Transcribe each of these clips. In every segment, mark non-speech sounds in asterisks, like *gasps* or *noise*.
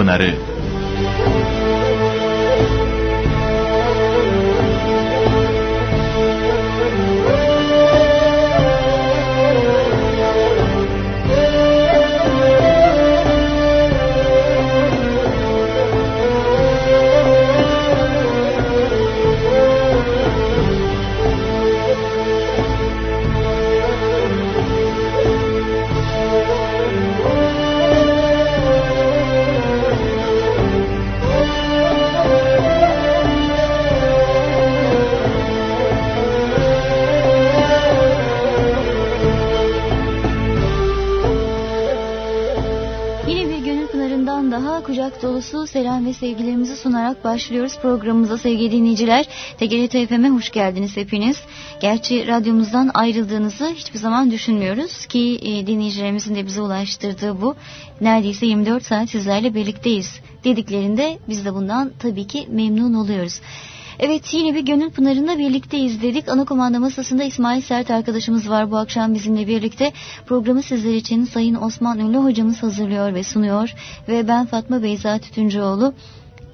Gönül Pınarı selam ve sevgilerimizi sunarak başlıyoruz programımıza sevgili dinleyiciler. TGRT FM'e hoş geldiniz hepiniz. Gerçi radyomuzdan ayrıldığınızı hiçbir zaman düşünmüyoruz ki e, dinleyicilerimizin de bize ulaştırdığı bu. Neredeyse 24 saat sizlerle birlikteyiz dediklerinde biz de bundan tabii ki memnun oluyoruz. Evet yine bir gönül pınarında birlikte izledik. Ana komanda masasında İsmail Sert arkadaşımız var bu akşam bizimle birlikte. Programı sizler için Sayın Osman Ünlü hocamız hazırlıyor ve sunuyor. Ve ben Fatma Beyza Tütüncüoğlu.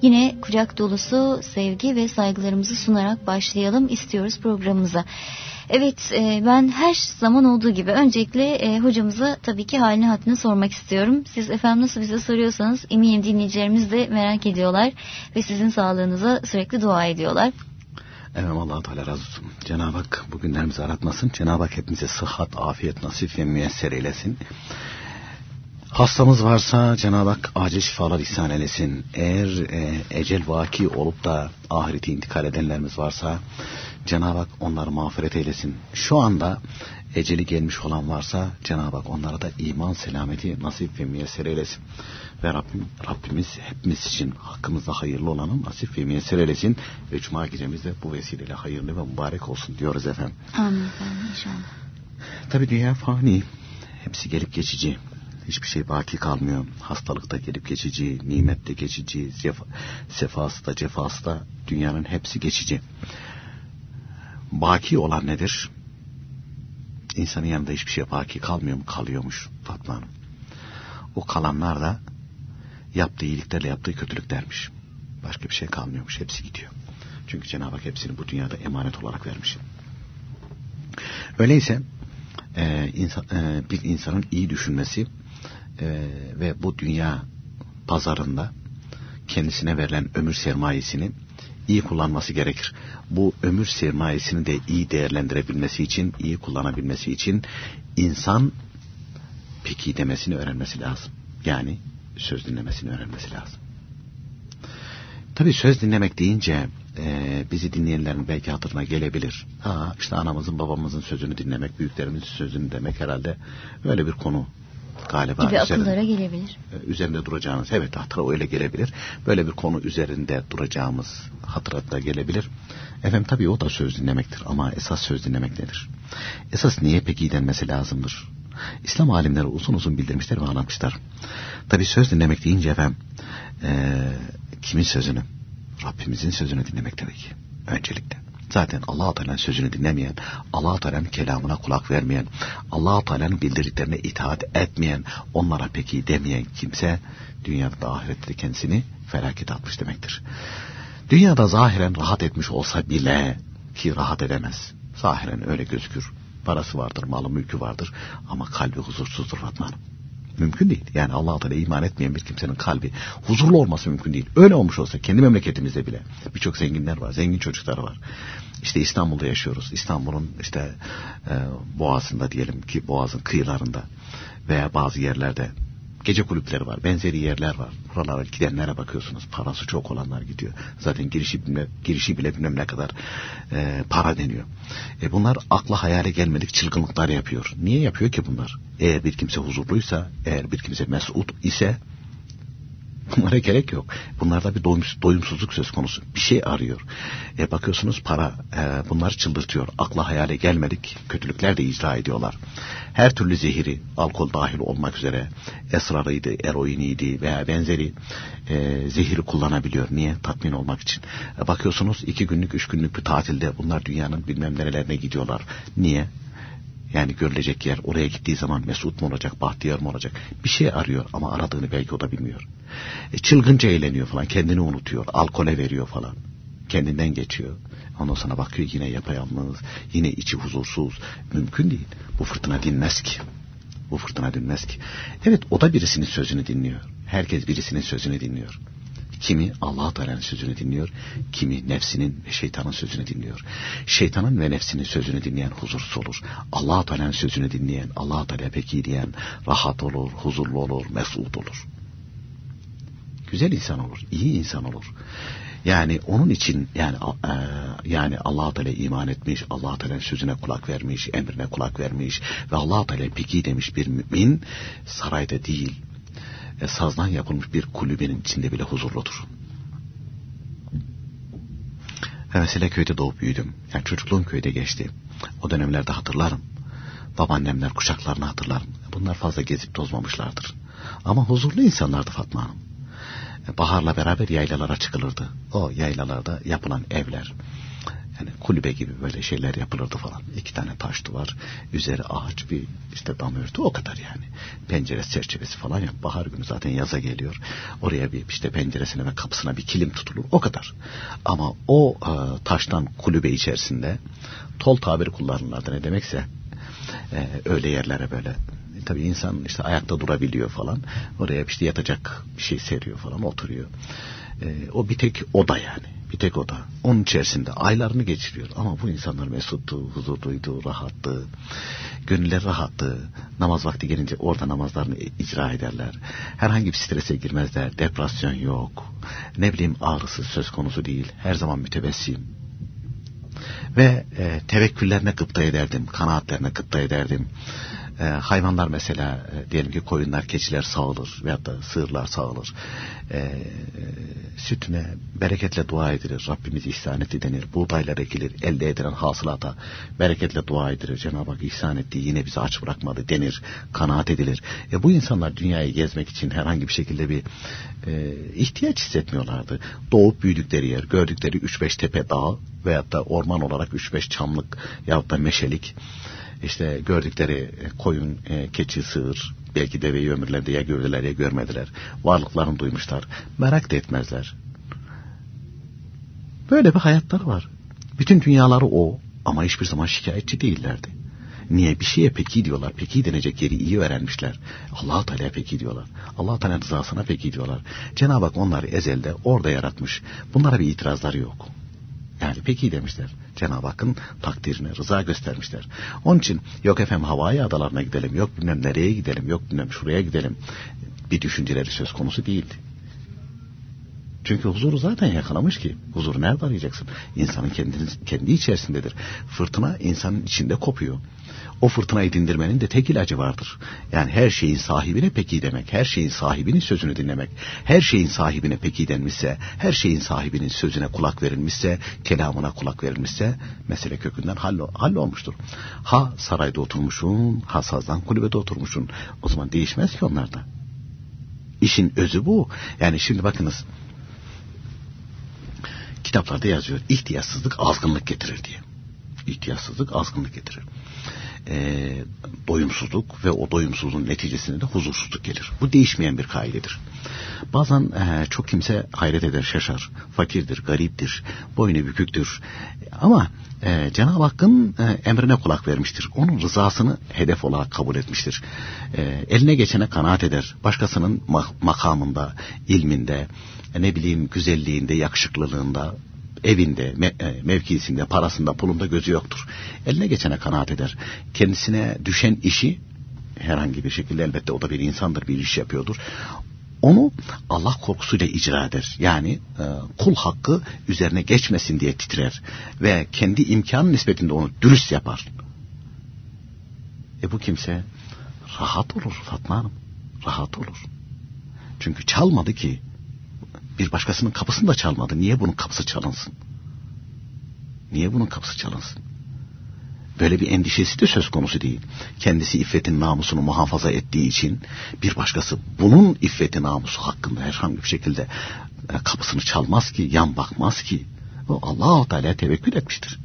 Yine kucak dolusu sevgi ve saygılarımızı sunarak başlayalım istiyoruz programımıza. Evet e, ben her zaman olduğu gibi öncelikle e, hocamıza tabii ki halini hatını sormak istiyorum. Siz efendim nasıl bize soruyorsanız eminim dinleyicilerimiz de merak ediyorlar ve sizin sağlığınıza sürekli dua ediyorlar. Evet Allah Teala razı olsun. Cenab-ı Hak bugünlerimizi aratmasın. Cenab-ı Hak hepimize sıhhat, afiyet, nasip ve müyesser eylesin. Hastamız varsa Cenab-ı Hak acil şifalar ihsan eylesin. Eğer e, ecel vaki olup da ahirete intikal edenlerimiz varsa Cenab-ı Hak onları mağfiret eylesin. Şu anda eceli gelmiş olan varsa Cenab-ı Hak onlara da iman selameti nasip ve müyesser eylesin. Ve Rabbim, Rabbimiz hepimiz için hakkımızda hayırlı olanı nasip ve müyesser eylesin. Ve Cuma gecemiz de bu vesileyle hayırlı ve mübarek olsun diyoruz efendim. Amin inşallah. Tabi dünya fani. Hepsi gelip geçici. Hiçbir şey baki kalmıyor. Hastalık da gelip geçici, nimet de geçici, sefa, sefası da cefası da dünyanın hepsi geçici. Baki olan nedir? İnsanın yanında hiçbir şey baki kalmıyor mu? Kalıyormuş Fatma Hanım. O kalanlar da yaptığı iyiliklerle yaptığı kötülüklermiş. Başka bir şey kalmıyormuş. Hepsi gidiyor. Çünkü Cenab-ı Hak hepsini bu dünyada emanet olarak vermiş. Öyleyse e, insan, e, bir insanın iyi düşünmesi e, ve bu dünya pazarında kendisine verilen ömür sermayesini iyi kullanması gerekir. Bu ömür sermayesini de iyi değerlendirebilmesi için, iyi kullanabilmesi için insan peki demesini öğrenmesi lazım. Yani söz dinlemesini öğrenmesi lazım. Tabi söz dinlemek deyince e, bizi dinleyenlerin belki hatırına gelebilir. Ha işte anamızın babamızın sözünü dinlemek, büyüklerimizin sözünü demek herhalde öyle bir konu galiba. Gibi üzerinde, akıllara gelebilir. E, üzerinde duracağınız, evet hatıra öyle gelebilir. Böyle bir konu üzerinde duracağımız hatırata gelebilir. Efendim tabii o da söz dinlemektir ama esas söz dinlemek nedir? Esas niye peki denmesi lazımdır? İslam alimleri uzun uzun bildirmişler ve anlatmışlar. Tabii söz dinlemek deyince efendim e, kimin sözünü? Rabbimizin sözünü dinlemek tabii ki öncelikle. Zaten Allah Teala'nın sözünü dinlemeyen, Allah Teala'nın kelamına kulak vermeyen, Allah Teala'nın bildirdiklerine itaat etmeyen, onlara peki demeyen kimse dünyada da ahirette kendisini felaket atmış demektir. Dünyada zahiren rahat etmiş olsa bile ki rahat edemez. Zahiren öyle gözükür. Parası vardır, malı mülkü vardır ama kalbi huzursuzdur Fatma Hanım. Mümkün değil. Yani Allah Teala iman etmeyen bir kimsenin kalbi huzurlu olması mümkün değil. Öyle olmuş olsa kendi memleketimizde bile birçok zenginler var, zengin çocuklar var. İşte İstanbul'da yaşıyoruz. İstanbul'un işte e, boğazında diyelim ki boğazın kıyılarında veya bazı yerlerde gece kulüpleri var, benzeri yerler var. Buralara gidenlere bakıyorsunuz. Parası çok olanlar gidiyor. Zaten girişi bile, girişi bile bilmem ne kadar e, para deniyor. E bunlar akla hayale gelmedik çılgınlıklar yapıyor. Niye yapıyor ki bunlar? Eğer bir kimse huzurluysa, eğer bir kimse mesut ise Bunlara gerek yok. Bunlarda bir doyumsuzluk söz konusu. Bir şey arıyor. E bakıyorsunuz para e, bunları çıldırtıyor. Akla hayale gelmedik. Kötülükler de icra ediyorlar. Her türlü zehiri, alkol dahil olmak üzere esrarıydı, eroiniydi veya benzeri e, zehiri kullanabiliyor. Niye? Tatmin olmak için. E, bakıyorsunuz iki günlük, üç günlük bir tatilde bunlar dünyanın bilmem nerelerine gidiyorlar. Niye? Yani görülecek yer oraya gittiği zaman mesut mu olacak, bahtiyar mı olacak? Bir şey arıyor ama aradığını belki o da bilmiyor. E, çılgınca eğleniyor falan, kendini unutuyor, alkole veriyor falan. Kendinden geçiyor. Ondan sonra bakıyor yine yapayalnız, yine içi huzursuz. Mümkün değil. Bu fırtına dinmez ki. Bu fırtına dinmez ki. Evet o da birisinin sözünü dinliyor. Herkes birisinin sözünü dinliyor. Kimi Allah Teala'nın sözünü dinliyor, kimi nefsinin ve şeytanın sözünü dinliyor. Şeytanın ve nefsinin sözünü dinleyen huzursuz olur. Allah Teala'nın sözünü dinleyen, Allah Teala peki diyen rahat olur, huzurlu olur, mesut olur. Güzel insan olur, iyi insan olur. Yani onun için yani e, yani Allah Teala iman etmiş, Allah Teala'nın sözüne kulak vermiş, emrine kulak vermiş ve Allah Teala peki demiş bir mümin sarayda değil, e, sazdan yapılmış bir kulübenin içinde bile huzurludur. Mesela köyde doğup büyüdüm. Yani çocukluğum köyde geçti. O dönemlerde hatırlarım. Babaannemler kuşaklarını hatırlarım. Bunlar fazla gezip tozmamışlardır. Ama huzurlu insanlardı Fatma Hanım. E, baharla beraber yaylalara çıkılırdı. O yaylalarda yapılan evler, yani kulübe gibi böyle şeyler yapılırdı falan. İki tane taş duvar, üzeri ağaç bir işte dam örtü o kadar yani. Penceresi çerçevesi falan yok. Bahar günü zaten yaza geliyor. Oraya bir işte penceresine ve kapısına bir kilim tutulur o kadar. Ama o e, taştan kulübe içerisinde tol tabiri kullanırlardı ne demekse e, öyle yerlere böyle tabii insan işte ayakta durabiliyor falan. Oraya işte yatacak bir şey seriyor falan oturuyor. E, o bir tek oda yani. Bir tek oda. Onun içerisinde aylarını geçiriyor. Ama bu insanlar mesuttu, huzurluydu, rahattı. Gönülleri rahattı. Namaz vakti gelince orada namazlarını icra ederler. Herhangi bir strese girmezler. Depresyon yok. Ne bileyim ağrısı söz konusu değil. Her zaman mütebessim. Ve e, tevekküllerine gıpta ederdim. Kanaatlerine gıpta ederdim e, hayvanlar mesela e, diyelim ki koyunlar, keçiler sağılır veyahut da sığırlar sağılır. E, sütüne bereketle dua edilir. Rabbimiz ihsan etti denir. Buğdaylar ekilir. Elde edilen hasılata bereketle dua edilir. Cenab-ı Hak ihsan etti. Yine bizi aç bırakmadı denir. Kanaat edilir. E, bu insanlar dünyayı gezmek için herhangi bir şekilde bir e, ihtiyaç hissetmiyorlardı. Doğup büyüdükleri yer, gördükleri 3-5 tepe dağ veyahut da orman olarak 3-5 çamlık yahut da meşelik işte gördükleri e, koyun, e, keçi, sığır, belki deveyi ömürlerinde ya gördüler ya görmediler. Varlıklarını duymuşlar. Merak da etmezler. Böyle bir hayatları var. Bütün dünyaları o ama hiçbir zaman şikayetçi değillerdi. Niye? Bir şeye peki diyorlar. Peki denecek yeri iyi öğrenmişler. allah Teala peki diyorlar. allah Teala rızasına peki diyorlar. Cenab-ı Hak onları ezelde orada yaratmış. Bunlara bir itirazları yok. Yani peki demişler. Cenab-ı Hakk'ın takdirine rıza göstermişler. Onun için yok efendim Havai adalarına gidelim, yok bilmem nereye gidelim, yok bilmem şuraya gidelim. Bir düşünceleri söz konusu değildi. Çünkü huzuru zaten yakalamış ki. Huzuru nerede arayacaksın? İnsanın kendi, kendi içerisindedir. Fırtına insanın içinde kopuyor o fırtınayı dindirmenin de tek ilacı vardır. Yani her şeyin sahibine peki demek, her şeyin sahibinin sözünü dinlemek, her şeyin sahibine peki denmişse, her şeyin sahibinin sözüne kulak verilmişse, kelamına kulak verilmişse, mesele kökünden hallo, hallolmuştur. Ha sarayda oturmuşsun, ha sazdan kulübede oturmuşsun. O zaman değişmez ki onlarda. İşin özü bu. Yani şimdi bakınız, kitaplarda yazıyor, ihtiyatsızlık azgınlık getirir diye. İhtiyatsızlık azgınlık getirir e, doyumsuzluk ve o doyumsuzluğun neticesinde de huzursuzluk gelir. Bu değişmeyen bir kaidedir. Bazen e, çok kimse hayret eder, şaşar. Fakirdir, gariptir, boynu büküktür. Ama e, Cenab-ı Hakk'ın e, emrine kulak vermiştir. Onun rızasını hedef olarak kabul etmiştir. E, eline geçene kanaat eder. Başkasının makamında, ilminde, ne bileyim güzelliğinde, yakışıklılığında evinde, e, mevkisinde, parasında, pulunda gözü yoktur. Eline geçene kanaat eder. Kendisine düşen işi herhangi bir şekilde elbette o da bir insandır, bir iş yapıyordur. Onu Allah korkusuyla icra eder. Yani e, kul hakkı üzerine geçmesin diye titrer. Ve kendi imkanı nispetinde onu dürüst yapar. E bu kimse rahat olur Fatma Hanım. Rahat olur. Çünkü çalmadı ki bir başkasının kapısını da çalmadı. Niye bunun kapısı çalınsın? Niye bunun kapısı çalınsın? Böyle bir endişesi de söz konusu değil. Kendisi iffetin namusunu muhafaza ettiği için bir başkası bunun iffeti namusu hakkında herhangi bir şekilde e, kapısını çalmaz ki, yan bakmaz ki. O Allah-u Teala tevekkül etmiştir.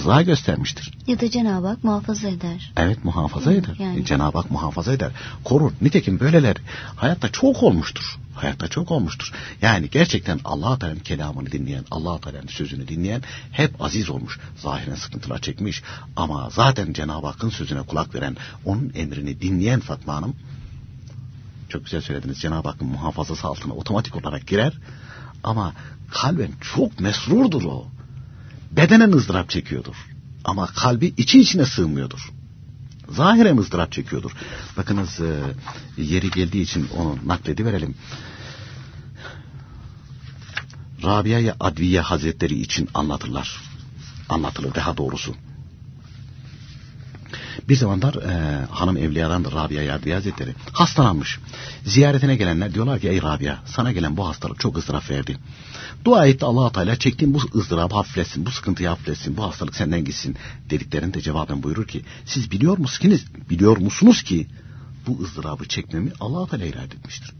Rıza göstermiştir. Ya da Cenab-ı Hak muhafaza eder. Evet muhafaza eder. Yani. Cenab-ı Hak muhafaza eder. Korur. Nitekim böyleler hayatta çok olmuştur. Hayatta çok olmuştur. Yani gerçekten Allah Teala'nın kelamını dinleyen, Allah Teala'nın sözünü dinleyen hep aziz olmuş. Zahiren sıkıntılar çekmiş ama zaten Cenab-ı Hakk'ın sözüne kulak veren, onun emrini dinleyen Fatma Hanım çok güzel söylediniz. Cenab-ı Hakk'ın muhafazası altına otomatik olarak girer. Ama kalben çok mesrurdur o. Bedenen ızdırap çekiyordur. Ama kalbi içi içine sığmıyordur. Zahiren ızdırap çekiyordur. Bakınız e, yeri geldiği için onu nakledi verelim. Rabia-i Adviye Hazretleri için anlatırlar. Anlatılır daha doğrusu. Bir zamanlar e, hanım evliyadan Rabia Yardiye Hazretleri hastalanmış. Ziyaretine gelenler diyorlar ki ey Rabia sana gelen bu hastalık çok ızdırap verdi. Dua etti allah Teala çektiğin bu ızdırabı hafifletsin, bu sıkıntıyı hafifletsin, bu hastalık senden gitsin dediklerinde cevaben buyurur ki siz biliyor musunuz, biliyor musunuz ki bu ızdırabı çekmemi allah Teala irade etmiştir.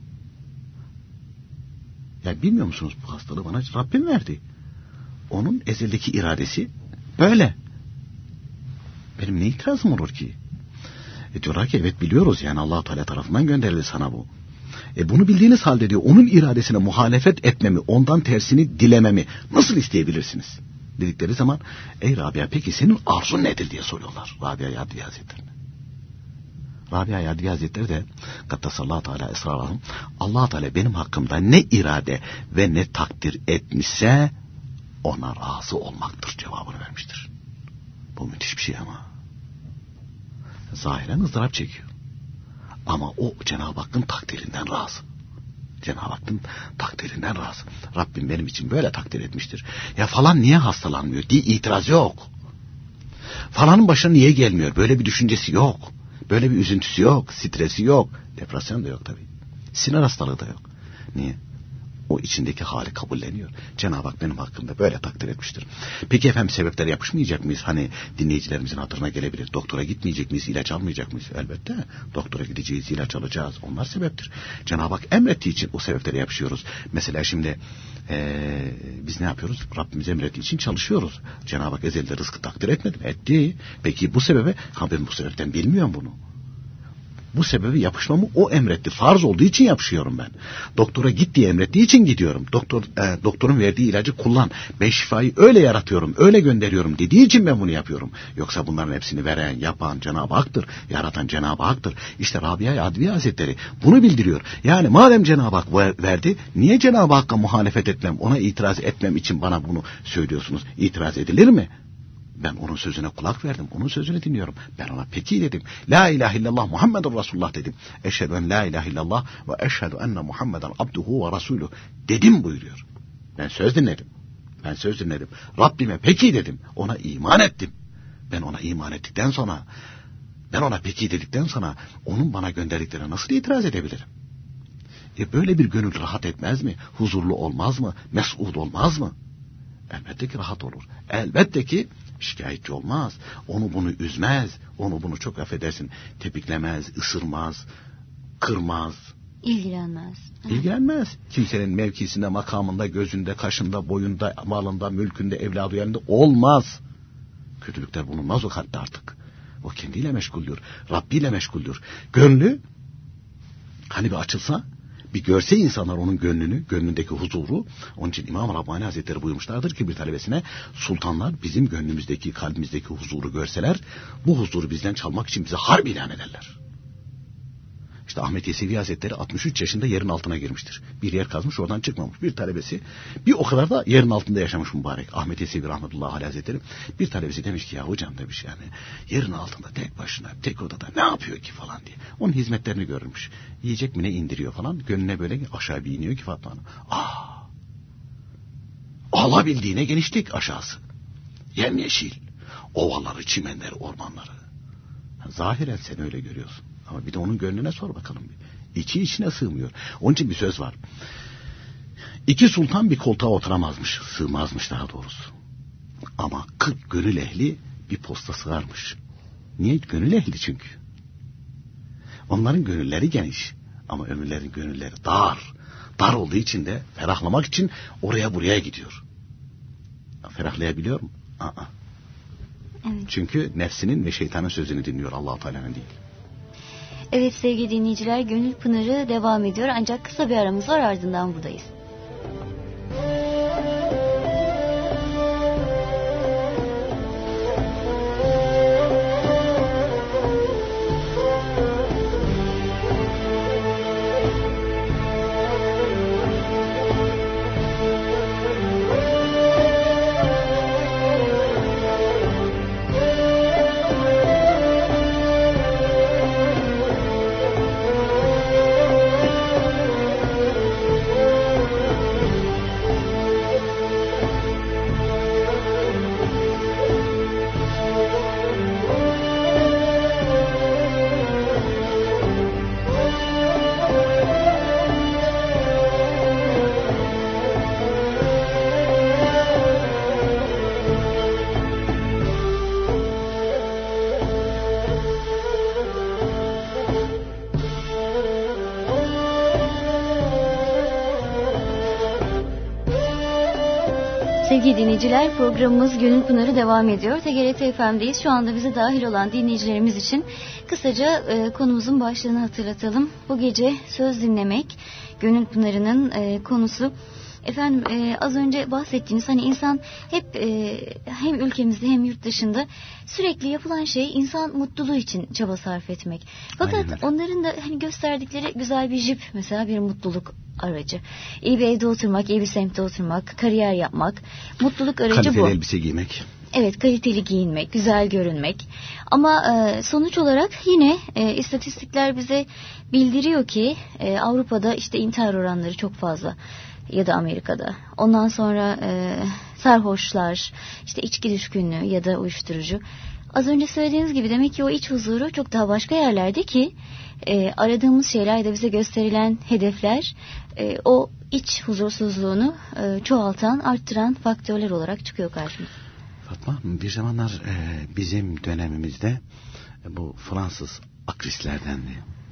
Yani bilmiyor musunuz bu hastalığı bana Rabbim verdi. Onun ezeldeki iradesi böyle. Benim ne itirazım olur ki? E diyorlar ki evet biliyoruz yani allah Teala tarafından gönderildi sana bu. E bunu bildiğiniz halde diyor onun iradesine muhalefet etmemi, ondan tersini dilememi nasıl isteyebilirsiniz? Dedikleri zaman ey Rabia peki senin arzun nedir diye soruyorlar Rabia Yadiye Hazretleri'ne. Rabia Yadiye Hazretleri de Kaddesallahu Teala esrarahım allah Teala benim hakkımda ne irade ve ne takdir etmişse ona razı olmaktır cevabını vermiştir. Bu müthiş bir şey ama zahiren ızdırap çekiyor. Ama o Cenab-ı Hakk'ın takdirinden razı. Cenab-ı Hakk'ın takdirinden razı. Rabbim benim için böyle takdir etmiştir. Ya falan niye hastalanmıyor diye itiraz yok. Falanın başına niye gelmiyor? Böyle bir düşüncesi yok. Böyle bir üzüntüsü yok. Stresi yok. Depresyon da yok tabii. Sinir hastalığı da yok. Niye? O içindeki hali kabulleniyor. Cenab-ı Hak benim hakkımda böyle takdir etmiştir. Peki efendim sebepler yapışmayacak mıyız? Hani dinleyicilerimizin hatırına gelebilir. Doktora gitmeyecek miyiz? İlaç almayacak mıyız? Elbette. Doktora gideceğiz, ilaç alacağız. Onlar sebeptir. Cenab-ı Hak emrettiği için o sebeplere yapışıyoruz. Mesela şimdi ee, biz ne yapıyoruz? Rabbimiz emrettiği için çalışıyoruz. Cenab-ı Hak ezelde rızkı takdir etmedi mi? Etti. Peki bu sebebe, ha ben bu sebepten bilmiyorum bunu. Bu sebebi yapışmamı o emretti. Farz olduğu için yapışıyorum ben. Doktora git diye emrettiği için gidiyorum. Doktor e, doktorun verdiği ilacı kullan. Ben şifayı öyle yaratıyorum, öyle gönderiyorum dediği için ben bunu yapıyorum. Yoksa bunların hepsini veren, yapan Cenab-ı Hak'tır. Yaratan Cenab-ı Hak'tır. İşte Rabia Adviye Hazretleri bunu bildiriyor. Yani madem Cenab-ı Hak verdi, niye Cenab-ı Hakk'a muhalefet etmem, ona itiraz etmem için bana bunu söylüyorsunuz? İtiraz edilir mi? Ben onun sözüne kulak verdim. Onun sözünü dinliyorum. Ben ona peki dedim. La ilahe illallah Muhammedur Resulullah dedim. Eşhedü en la ilahe illallah ve eşhedü enne Muhammeden abduhu ve rasuluh dedim buyuruyor. Ben söz dinledim. Ben söz dinledim. Rabbime peki dedim. Ona iman ettim. Ben ona iman ettikten sonra ben ona peki dedikten sonra onun bana gönderdiklerine nasıl itiraz edebilirim? E böyle bir gönül rahat etmez mi? Huzurlu olmaz mı? Mes'ud olmaz mı? Elbette ki rahat olur. Elbette ki şikayetçi olmaz. Onu bunu üzmez. Onu bunu çok affedersin tepiklemez, ısırmaz, kırmaz. İlgilenmez. İlgilenmez. Kimsenin mevkisinde, makamında, gözünde, kaşında, boyunda, malında, mülkünde, evladı yerinde olmaz. Kötülükler bulunmaz o kalpte artık. O kendiyle meşguldür. Rabbi ile meşguldür. Gönlü hani bir açılsa bir görse insanlar onun gönlünü, gönlündeki huzuru. Onun için İmam Rabbani Hazretleri buyurmuşlardır ki bir talebesine sultanlar bizim gönlümüzdeki, kalbimizdeki huzuru görseler bu huzuru bizden çalmak için bize harp ilan ederler. İşte Ahmet Yesevi Hazretleri 63 yaşında yerin altına girmiştir. Bir yer kazmış oradan çıkmamış. Bir talebesi bir o kadar da yerin altında yaşamış mübarek. Ahmet Yesevi Rahmetullahi Aleyhi Hazretleri bir talebesi demiş ki ya hocam demiş yani yerin altında tek başına tek odada ne yapıyor ki falan diye. Onun hizmetlerini görmüş. Yiyecek mi ne indiriyor falan. Gönlüne böyle aşağı bir iniyor ki Fatma Hanım. Ah! Alabildiğine genişlik aşağısı. Yemyeşil. Ovaları, çimenleri, ormanları. Zahiren sen öyle görüyorsun. Ama bir de onun gönlüne sor bakalım. İçi içine sığmıyor. Onun için bir söz var. İki sultan bir koltuğa oturamazmış. Sığmazmış daha doğrusu. Ama kırk gönül ehli bir posta sığarmış. Niye? Gönül ehli çünkü. Onların gönülleri geniş. Ama ömürlerin gönülleri dar. Dar olduğu için de ferahlamak için oraya buraya gidiyor. Ferahlayabiliyor mu? Aa. Evet. Çünkü nefsinin ve şeytanın sözünü dinliyor allah Teala'nın değil. Evet sevgili dinleyiciler Gönül Pınarı devam ediyor ancak kısa bir aramız var ardından buradayız. Programımız Gönül Pınarı devam ediyor. TGRT FM'deyiz. Şu anda bize dahil olan dinleyicilerimiz için kısaca e, konumuzun başlığını hatırlatalım. Bu gece söz dinlemek Gönül Pınarı'nın e, konusu. Efendim e, az önce bahsettiğiniz hani insan hep e, hem ülkemizde hem yurt dışında sürekli yapılan şey insan mutluluğu için çaba sarf etmek. Fakat onların da hani gösterdikleri güzel bir jip mesela bir mutluluk aracı. İyi bir evde oturmak, iyi bir semtte oturmak, kariyer yapmak, mutluluk aracı Kaliteli bu. elbise giymek. Evet kaliteli giyinmek, güzel görünmek. Ama e, sonuç olarak yine e, istatistikler bize bildiriyor ki e, Avrupa'da işte intihar oranları çok fazla ya da Amerika'da. Ondan sonra e, sarhoşlar, işte içki düşkünlüğü ya da uyuşturucu. Az önce söylediğiniz gibi demek ki o iç huzuru çok daha başka yerlerde ki e, aradığımız şeyler ya da bize gösterilen hedefler e, o iç huzursuzluğunu e, çoğaltan, arttıran faktörler olarak çıkıyor karşımıza. Fatma bir zamanlar e, bizim dönemimizde e, bu Fransız akrislerden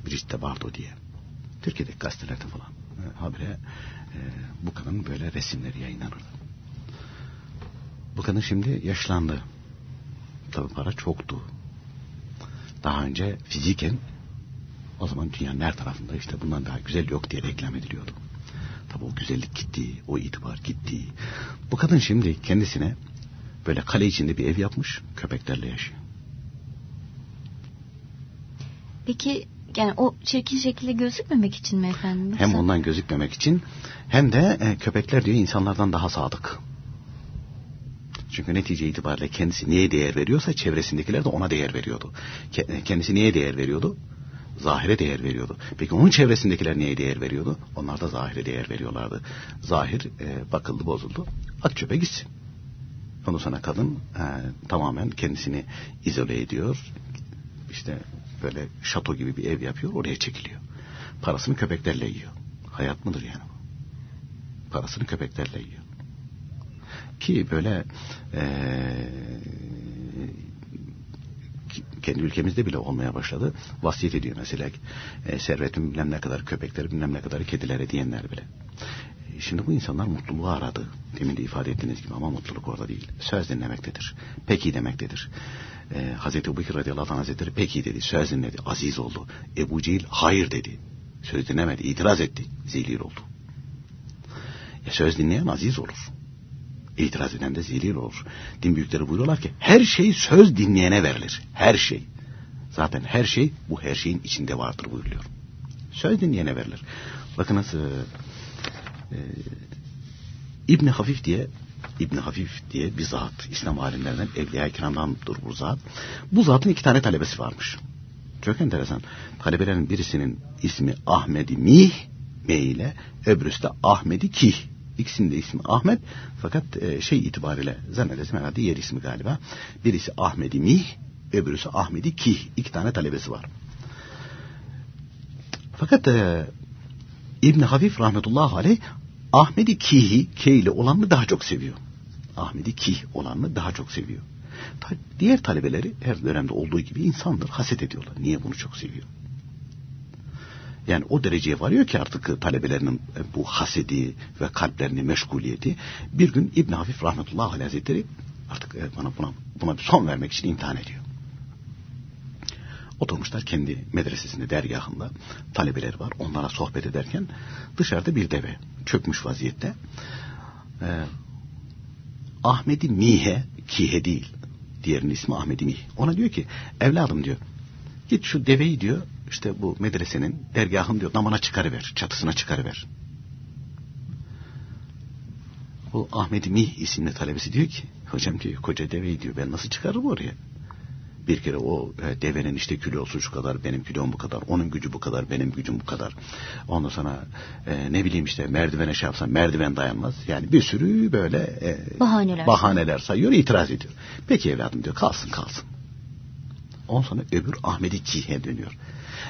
Brigitte Bardot diye Türkiye'deki gazetelerde falan e, habire e, bu kadının böyle resimleri yayınlanırdı. Bu kadın şimdi yaşlandı. Tabi para çoktu. Daha önce fiziken o zaman dünyanın her tarafında işte bundan daha güzel yok diye reklam ediliyordu. Tabi o güzellik gitti, o itibar gitti. Bu kadın şimdi kendisine böyle kale içinde bir ev yapmış, köpeklerle yaşıyor. Peki yani o çirkin şekilde gözükmemek için mi efendim? Hem ondan gözükmemek için hem de e, köpekler diyor insanlardan daha sadık. Çünkü netice itibariyle kendisi niye değer veriyorsa çevresindekiler de ona değer veriyordu. Kendisi niye değer veriyordu? Zahire değer veriyordu. Peki onun çevresindekiler niye değer veriyordu? Onlar da zahire değer veriyorlardı. Zahir e, bakıldı bozuldu. At çöpe gitsin. Ondan sonra kadın e, tamamen kendisini izole ediyor. İşte böyle şato gibi bir ev yapıyor oraya çekiliyor. Parasını köpeklerle yiyor. Hayat mıdır yani bu? Parasını köpeklerle yiyor. Ki böyle e, kendi ülkemizde bile olmaya başladı. Vasiyet ediyor mesela e, servetim bilmem ne kadar köpekler bilmem ne kadar kedilere diyenler bile. Şimdi bu insanlar mutluluğu aradı. Demin de ifade ettiğiniz gibi ama mutluluk orada değil. Söz dinlemektedir. Peki demektedir. Ee, Hazreti Ebubekir radıyallahu anh hazretleri peki dedi. Söz dinledi. Aziz oldu. Ebu Cehil hayır dedi. Söz dinlemedi. itiraz etti. Zelil oldu. Ya söz dinleyen aziz olur. İtiraz eden de zelil olur. Din büyükleri buyuruyorlar ki her şey söz dinleyene verilir. Her şey. Zaten her şey bu her şeyin içinde vardır buyuruyor. Söz dinleyene verilir. Bakınız e, e, İbni Hafif diye İbni Hafif diye bir zat İslam alimlerinden Evliya-i Kiram'dandır bu zat. Bu zatın iki tane talebesi varmış. Çok enteresan. Talebelerin birisinin ismi Ahmedi Mih M ile öbürüsü de Ahmedi Kih. İkisinin de ismi Ahmet fakat e, şey itibariyle zannedersem herhalde yer ismi galiba. Birisi Ahmedi Mih öbürüsü Ahmedi Kih. İki tane talebesi var. Fakat e, İbni Hafif rahmetullahi aleyh Ahmedi Kih'i K ile olanını daha çok seviyor. Ahmedi Kih olanını daha çok seviyor. Diğer talebeleri her dönemde olduğu gibi insandır, haset ediyorlar. Niye bunu çok seviyor? Yani o dereceye varıyor ki artık talebelerinin bu hasedi ve kalplerini meşguliyeti. Bir gün İbn Hafif rahmetullahi aleyh hazretleri Artık e, bana buna, buna bir son vermek için imtihan ediyor. Oturmuşlar kendi medresesinde dergahında talebeleri var. Onlara sohbet ederken dışarıda bir deve çökmüş vaziyette. Ee, Ahmedi Mihe, Kihe değil. Diğerinin ismi Ahmedi Mih. Ona diyor ki evladım diyor git şu deveyi diyor işte bu medresenin dergahın diyor damana çıkarıver. Çatısına çıkarıver. Bu Ahmedi Mih isimli talebesi diyor ki hocam diyor koca deveyi diyor ben nasıl çıkarırım oraya? Bir kere o e, devenin işte kilosu şu kadar, benim kilom bu kadar, onun gücü bu kadar, benim gücüm bu kadar. Ondan sonra e, ne bileyim işte merdivene şey yapsam merdiven dayanmaz. Yani bir sürü böyle e, bahaneler. bahaneler sayıyor, itiraz ediyor. Peki evladım diyor kalsın kalsın. Ondan sonra öbür Ahmet'i Cihe dönüyor.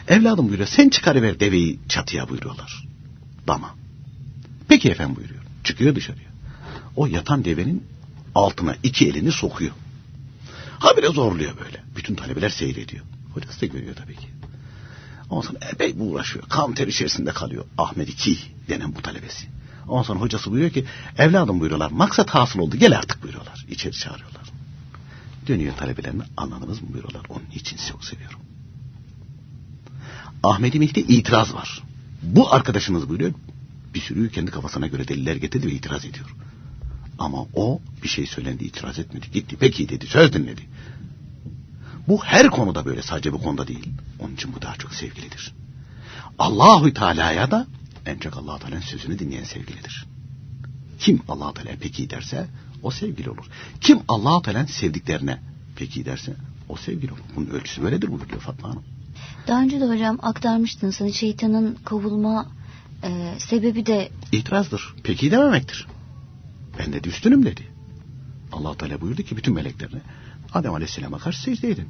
Evladım buyuruyor sen çıkarıver deveyi çatıya buyuruyorlar. Dama. Peki efendim buyuruyor. Çıkıyor dışarıya. O yatan devenin altına iki elini sokuyor. Habire zorluyor böyle. Bütün talebeler seyrediyor. Hocası da görüyor tabii ki. Ondan sonra epey uğraşıyor. Kan ter içerisinde kalıyor. Ahmet II denen bu talebesi. Ondan sonra hocası buyuruyor ki evladım buyuruyorlar. Maksat hasıl oldu gel artık buyuruyorlar. İçeri çağırıyorlar. Dönüyor talebelerine anladınız mı buyuruyorlar. Onun için çok seviyorum. Ahmet İmik'te itiraz var. Bu arkadaşınız buyuruyor. Bir sürü kendi kafasına göre deliller getirdi ve itiraz ediyor. Ama o bir şey söylendi itiraz etmedi. Gitti peki dedi söz dinledi. Bu her konuda böyle sadece bu konuda değil. Onun için bu daha çok sevgilidir. Allahü Teala'ya da en çok allah Teala'nın sözünü dinleyen sevgilidir. Kim allah Teala peki derse o sevgili olur. Kim allah Teala'nın sevdiklerine peki derse o sevgili olur. Bunun ölçüsü böyledir buyuruyor Fatma Hanım. Daha önce de hocam aktarmıştınız. Hani şeytanın kovulma e, sebebi de... itirazdır. Peki dememektir. Ben de üstünüm dedi. allah Teala buyurdu ki bütün meleklerine Adem Aleyhisselam'a karşı secde edin.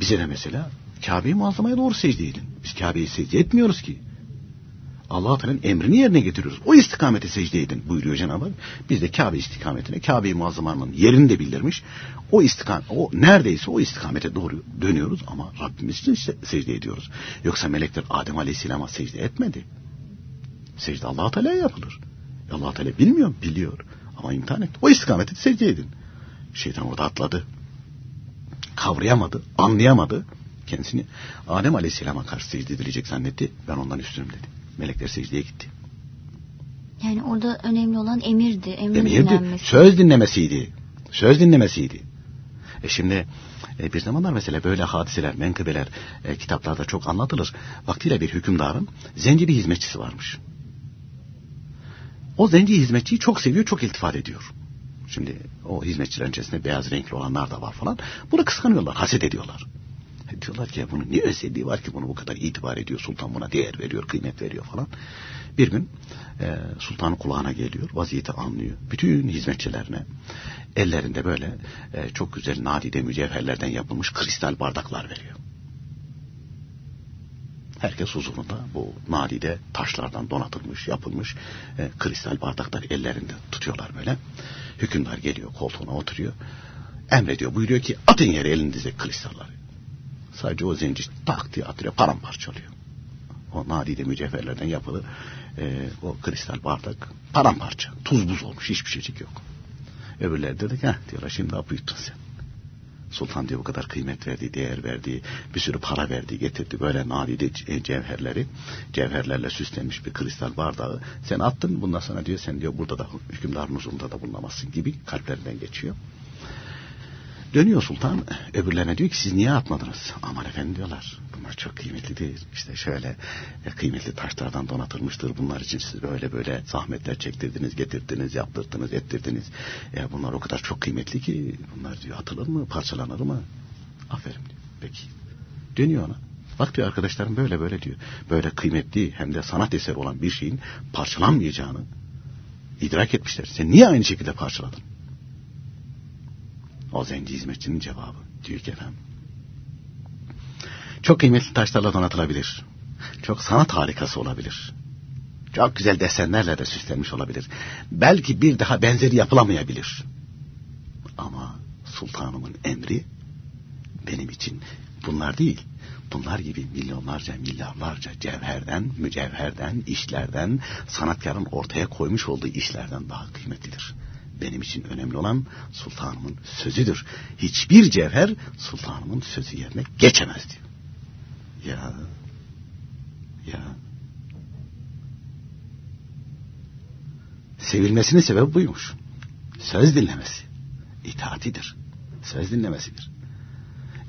Bize de mesela Kabe'yi muazzamaya doğru secde edin. Biz Kabe'yi secde etmiyoruz ki. allah Teala'nın emrini yerine getiriyoruz. O istikamete secde edin buyuruyor Cenab-ı Hak. Biz de Kabe istikametine, Kabe-i Muazzama'nın yerini de bildirmiş. O istikamet, o neredeyse o istikamete doğru dönüyoruz ama Rabbimiz için secde ediyoruz. Yoksa melekler Adem Aleyhisselam'a secde etmedi. Secde allah Teala'ya yapılır. allah Teala bilmiyor, biliyor. Ama imtihan. O istikamete secde edin. Şeytan orada atladı. Kavrayamadı, anlayamadı. Kendisini Adem Aleyhisselam'a karşı secde edilecek zannetti. Ben ondan üstünüm dedi. Melekler secdeye gitti. Yani orada önemli olan emirdi. Emrin emirdi. Dinlenmesi. Söz dinlemesiydi. Söz dinlemesiydi. E şimdi e, bir zamanlar mesela böyle hadiseler, menkıbeler e, kitaplarda çok anlatılır. Vaktiyle bir hükümdarın zenci bir hizmetçisi varmış. O zenci hizmetçiyi çok seviyor, çok iltifat ediyor. Şimdi o hizmetçilerin içerisinde beyaz renkli olanlar da var falan. Bunu kıskanıyorlar, haset ediyorlar. E, diyorlar ki ya bunun ne özelliği var ki bunu bu kadar itibar ediyor. Sultan buna değer veriyor, kıymet veriyor falan. Bir gün e, sultanın kulağına geliyor, vaziyeti anlıyor. Bütün hizmetçilerine ellerinde böyle e, çok güzel nadide mücevherlerden yapılmış kristal bardaklar veriyor. Herkes huzurunda bu nadide taşlardan donatılmış, yapılmış e, kristal bardaklar ellerinde tutuyorlar böyle. Hükümdar geliyor koltuğuna oturuyor. Emrediyor buyuruyor ki atın yere elinizdeki kristalları. Sadece o zenci tak diye atıyor paramparça oluyor. O nadide mücevherlerden yapılı e, o kristal bardak paramparça. Tuz buz olmuş hiçbir şeycik yok. Öbürleri dedi ki diyorlar şimdi apı yuttun sen. Sultan diye bu kadar kıymet verdi, değer verdi, bir sürü para verdi, getirdi böyle nadide e, cevherleri, cevherlerle süslenmiş bir kristal bardağı. Sen attın bundan sonra diyor sen diyor burada da hükümdarın huzurunda da bulunamazsın gibi kalplerinden geçiyor. Dönüyor sultan öbürlerine diyor ki siz niye atmadınız? Aman efendim diyorlar. Bunlar çok kıymetlidir. İşte şöyle e, kıymetli taşlardan donatılmıştır. Bunlar için siz böyle böyle zahmetler çektirdiniz, getirdiniz, yaptırdınız, ettirdiniz. Ya bunlar o kadar çok kıymetli ki bunlar diyor atılır mı, parçalanır mı? Aferin diyor. Peki. Dönüyor ona. Bak diyor arkadaşlarım böyle böyle diyor. Böyle kıymetli hem de sanat eseri olan bir şeyin parçalanmayacağını idrak etmişler. Sen niye aynı şekilde parçaladın? O zenci hizmetçinin cevabı. Diyor ki efendim. Çok kıymetli taşlarla donatılabilir. Çok sanat harikası olabilir. Çok güzel desenlerle de süslenmiş olabilir. Belki bir daha benzeri yapılamayabilir. Ama sultanımın emri benim için bunlar değil. Bunlar gibi milyonlarca milyarlarca cevherden, mücevherden, işlerden, sanatkarın ortaya koymuş olduğu işlerden daha kıymetlidir. Benim için önemli olan sultanımın sözüdür. Hiçbir cevher sultanımın sözü yerine geçemez diyor. Ya ya sevilmesinin sebebi buymuş. Söz dinlemesi. itaatidir. Söz dinlemesidir.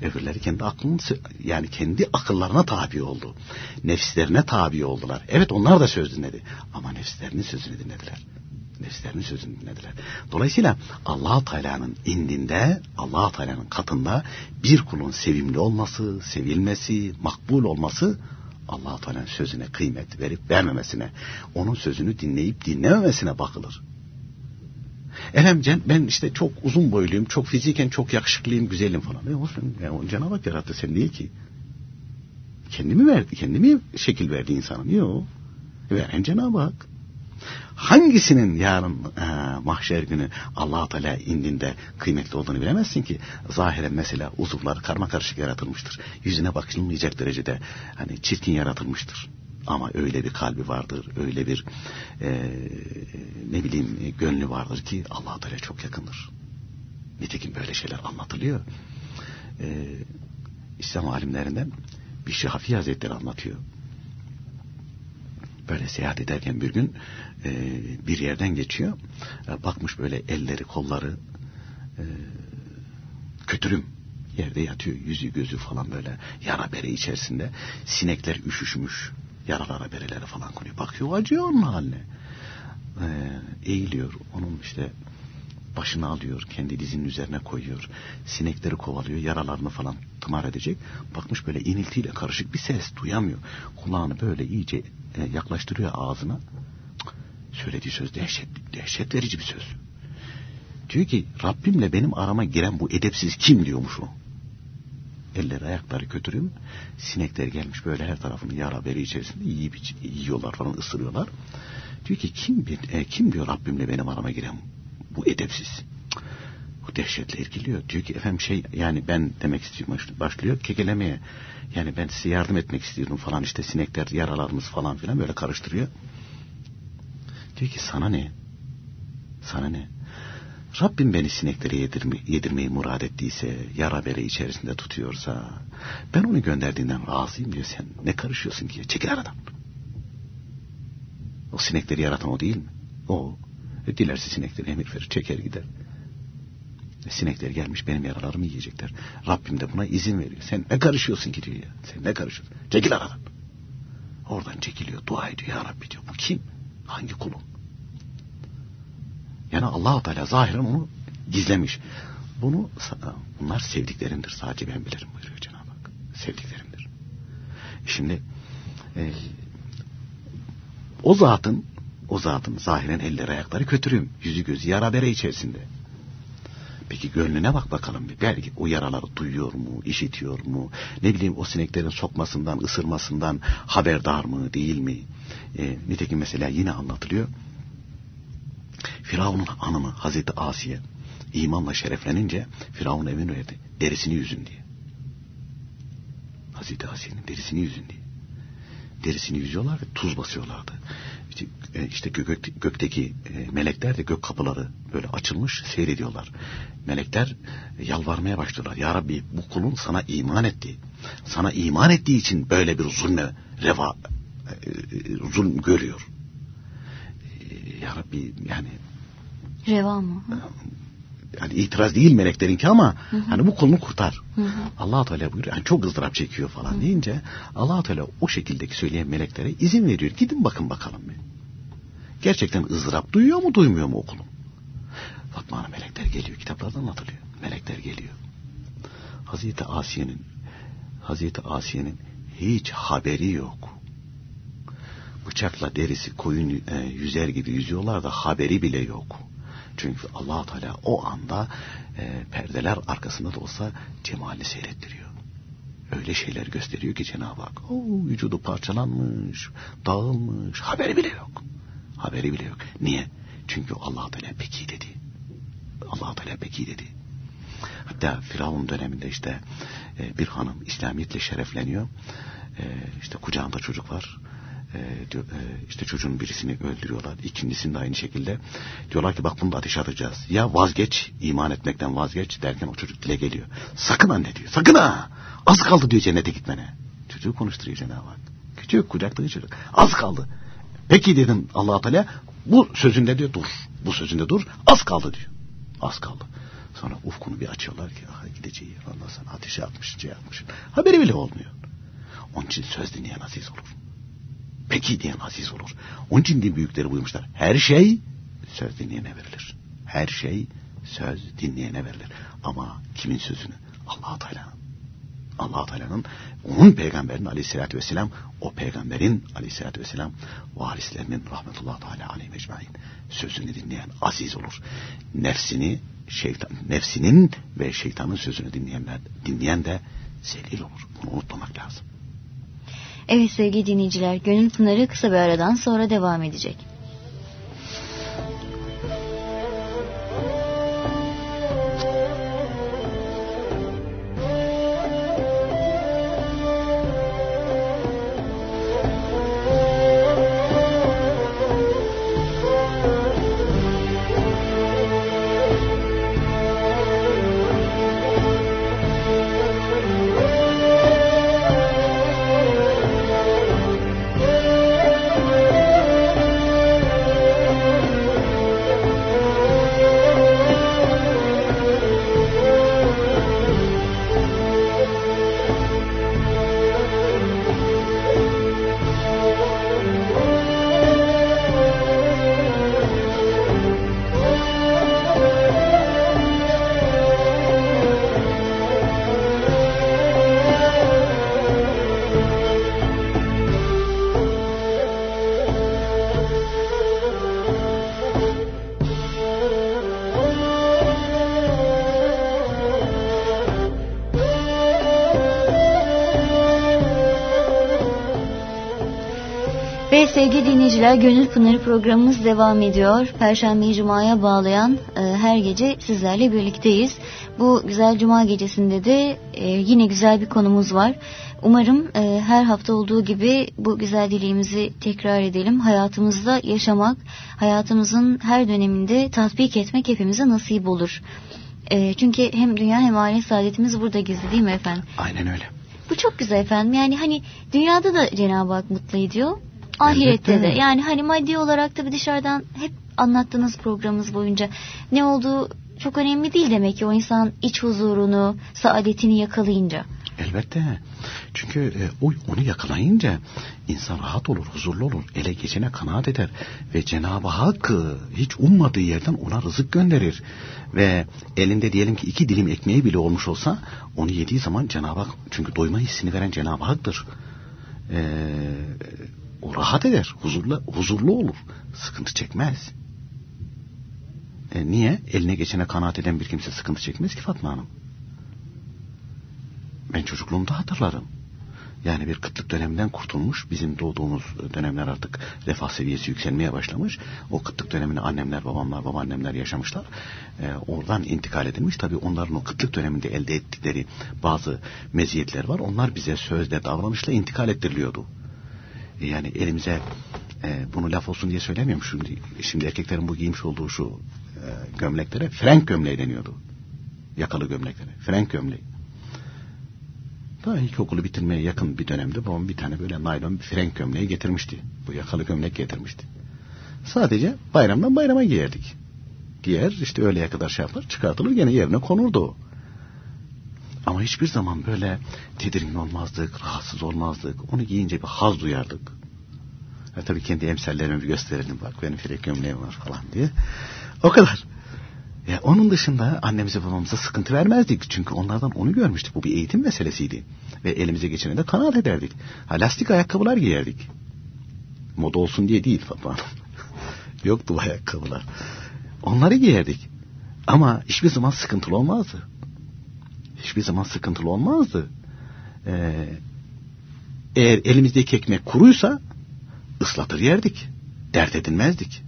Öbürleri kendi aklının yani kendi akıllarına tabi oldu. Nefislerine tabi oldular. Evet onlar da söz dinledi. Ama nefislerinin sözünü dinlediler. Nefislerinin sözünü dinlediler. Dolayısıyla allah Teala'nın indinde, allah Teala'nın katında bir kulun sevimli olması, sevilmesi, makbul olması allah Teala'nın sözüne kıymet verip vermemesine, onun sözünü dinleyip dinlememesine bakılır. Efendim ben işte çok uzun boyluyum, çok fiziken çok yakışıklıyım, güzelim falan. Ne olsun? Yani Cenab-ı Hak yarattı sen değil ki. Kendimi verdi, kendimi şekil verdi insana. Niye o? Veren Cenab-ı Hak. Hangisinin yarın e, mahşer günü allah Teala indinde kıymetli olduğunu bilemezsin ki. Zahiren mesela uzuvlar karma karışık yaratılmıştır. Yüzüne bakılmayacak derecede hani çirkin yaratılmıştır. Ama öyle bir kalbi vardır, öyle bir e, ne bileyim gönlü vardır ki allah Teala çok yakındır. Nitekim böyle şeyler anlatılıyor. E, İslam alimlerinden bir Şafi Hazretleri anlatıyor. Böyle seyahat ederken bir gün e, bir yerden geçiyor. E, bakmış böyle elleri kolları e, kötürüm yerde yatıyor. Yüzü gözü falan böyle yara bere içerisinde. Sinekler üşüşmüş yaralara berelere falan konuyor. Bakıyor acıyor onun haline. Ee, eğiliyor. Onun işte başını alıyor. Kendi dizinin üzerine koyuyor. Sinekleri kovalıyor. Yaralarını falan tımar edecek. Bakmış böyle iniltiyle karışık bir ses duyamıyor. Kulağını böyle iyice e, yaklaştırıyor ağzına. Söylediği söz dehşet, dehşet verici bir söz. Diyor ki Rabbimle benim arama giren bu edepsiz kim diyormuş o elleri ayakları kötürüm. Sinekler gelmiş böyle her tarafını yara beri içerisinde yiyip yiyorlar falan ısırıyorlar. Diyor ki kim, e, kim diyor Rabbimle benim arama giren bu edepsiz. Bu dehşetle irkiliyor. Diyor ki efendim şey yani ben demek istiyorum başlıyor kekelemeye. Yani ben size yardım etmek istiyorum falan işte sinekler yaralarımız falan filan böyle karıştırıyor. Diyor ki sana ne? Sana ne? Rabbim beni sineklere yedirme, yedirmeyi murad ettiyse, yara bere içerisinde tutuyorsa, ben onu gönderdiğinden razıyım diyor. Sen ne karışıyorsun ki? Çekil aradan. O sinekleri yaratan o değil mi? O. E, dilerse sinekleri emir verir, çeker gider. E, sinekler gelmiş benim yaralarımı yiyecekler. Rabbim de buna izin veriyor. Sen ne karışıyorsun ki diyor ya. Sen ne karışıyorsun? Çekil aradan. Oradan çekiliyor, dua ediyor. Ya Rabbi diyor. Bu kim? Hangi kulun? Yani allah Teala zahiren onu gizlemiş. Bunu bunlar sevdiklerimdir. Sadece ben bilirim buyuruyor Cenab-ı Hak. Sevdiklerimdir. Şimdi e, o zatın o zatın zahiren elleri ayakları kötürüm. Yüzü gözü yara bere içerisinde. Peki gönlüne bak bakalım bir. Belki o yaraları duyuyor mu, işitiyor mu? Ne bileyim o sineklerin sokmasından, ısırmasından haberdar mı, değil mi? E, nitekim mesela yine anlatılıyor. Firavun'un hanımı Hazreti Asiye imanla şereflenince Firavun emin verdi. Derisini yüzün diye. Hazreti Asiye'nin derisini yüzün diye. Derisini yüzüyorlar ve tuz basıyorlardı. İşte, e, işte gök, gökteki e, melekler de gök kapıları böyle açılmış seyrediyorlar. Melekler yalvarmaya başlıyorlar. Ya Rabbi bu kulun sana iman etti. Sana iman ettiği için böyle bir zulme reva e, zulm görüyor. Ya Rabbi yani Reva mı? Yani itiraz değil meleklerinki ama hı hı. hani bu kolunu kurtar. allah Teala buyuruyor. Yani çok ızdırap çekiyor falan hı. deyince allah Teala o şekildeki söyleyen meleklere izin veriyor. Gidin bakın bakalım bir. Gerçekten ızdırap duyuyor mu duymuyor mu okulun? Fatma Hanım melekler geliyor. Kitaplarda anlatılıyor. Melekler geliyor. Hazreti Asiye'nin Hazreti Asiye'nin hiç haberi yok. Bıçakla derisi koyun e, yüzer gibi yüzüyorlar da haberi bile yok. Çünkü allah Teala o anda e, perdeler arkasında da olsa cemalini seyrettiriyor. Öyle şeyler gösteriyor ki Cenab-ı Hak. Oo, vücudu parçalanmış, dağılmış, haberi bile yok. Haberi bile yok. Niye? Çünkü allah Teala peki dedi. allah Teala peki dedi. Hatta Firavun döneminde işte e, bir hanım İslamiyetle şerefleniyor. E, işte kucağında çocuk var. e, işte çocuğun birisini öldürüyorlar. İkincisini de aynı şekilde. Diyorlar ki bak bunu da ateşe atacağız. Ya vazgeç, iman etmekten vazgeç derken o çocuk dile geliyor. Sakın anne diyor. Sakın ha. Az kaldı diyor cennete gitmene. Çocuğu konuşturuyor Cenab-ı Hak. Küçük kucaktaki çocuk. Az kaldı. Peki dedim allah Teala bu sözünde diyor dur. Bu sözünde dur. Az kaldı diyor. Az kaldı. Sonra ufkunu bir açıyorlar ki aha gideceği Allah sana ateşe atmış, şey atmış. Haberi bile olmuyor. Onun için söz dinleyen aziz olur. Peki diyen aziz olur. Onun için din büyükleri buyurmuşlar. Her şey söz dinleyene verilir. Her şey söz dinleyene verilir. Ama kimin sözünü? allah Teala'nın. Allah Teala'nın onun peygamberin aleyhissalatü vesselam o peygamberin aleyhissalatü vesselam varislerinin rahmetullahi teala aleyhi mecmain sözünü dinleyen aziz olur. Nefsini şeytan, nefsinin ve şeytanın sözünü dinleyenler, dinleyen de zelil olur. Bunu unutmamak lazım. Evet sevgili dinleyiciler, Gönül Pınarı kısa bir aradan sonra devam edecek. Sevgili dinleyiciler Gönül Pınarı programımız devam ediyor. Perşembe Cuma'ya bağlayan e, her gece sizlerle birlikteyiz. Bu güzel Cuma gecesinde de e, yine güzel bir konumuz var. Umarım e, her hafta olduğu gibi bu güzel dileğimizi tekrar edelim. Hayatımızda yaşamak, hayatımızın her döneminde tatbik etmek hepimize nasip olur. E, çünkü hem dünya hem aile saadetimiz burada gizli değil mi efendim? Aynen öyle. Bu çok güzel efendim. Yani hani dünyada da Cenab-ı Hak mutlu ediyor. Ahirette Elbette. de. Yani hani maddi olarak tabii dışarıdan hep anlattığınız programımız boyunca ne olduğu çok önemli değil demek ki o insan iç huzurunu, saadetini yakalayınca. Elbette. Çünkü e, o onu yakalayınca insan rahat olur, huzurlu olur, ele geçene kanaat eder ve Cenab-ı Hak e, hiç ummadığı yerden ona rızık gönderir. Ve elinde diyelim ki iki dilim ekmeği bile olmuş olsa onu yediği zaman Cenab-ı Hak çünkü doyma hissini veren Cenab-ı Hak'tır. Ee, o rahat eder, huzurlu, huzurlu olur, sıkıntı çekmez. E niye? Eline geçene kanaat eden bir kimse sıkıntı çekmez ki Fatma Hanım. Ben çocukluğumda hatırlarım. Yani bir kıtlık döneminden kurtulmuş. Bizim doğduğumuz dönemler artık refah seviyesi yükselmeye başlamış. O kıtlık dönemini annemler, babamlar, babaannemler yaşamışlar. Ee, oradan intikal edilmiş. Tabii onların o kıtlık döneminde elde ettikleri bazı meziyetler var. Onlar bize sözde davranışla intikal ettiriliyordu. Yani elimize e, bunu laf olsun diye söylemiyorum. Şimdi, şimdi erkeklerin bu giymiş olduğu şu e, gömleklere Frank gömleği deniyordu. Yakalı gömleklere. Frank gömleği. Daha ilkokulu bitirmeye yakın bir dönemde babam bir tane böyle naylon bir Frank gömleği getirmişti. Bu yakalı gömlek getirmişti. Sadece bayramdan bayrama giyerdik. Giyer işte öğleye kadar şey yapar çıkartılır gene yerine konurdu o. Ama hiçbir zaman böyle tedirgin olmazdık, rahatsız olmazdık. Onu giyince bir haz duyardık. Ya tabii kendi emsallerimi bir gösterelim bak benim frek gömleğim var falan diye. O kadar. Ya onun dışında annemize babamıza sıkıntı vermezdik. Çünkü onlardan onu görmüştük. Bu bir eğitim meselesiydi. Ve elimize geçene de kanaat ederdik. Ha, lastik ayakkabılar giyerdik. Moda olsun diye değil Hanım. *laughs* Yoktu bu ayakkabılar. Onları giyerdik. Ama hiçbir zaman sıkıntılı olmazdı hiçbir zaman sıkıntılı olmazdı. Ee, eğer elimizdeki ekmek kuruysa ıslatır yerdik. Dert edinmezdik.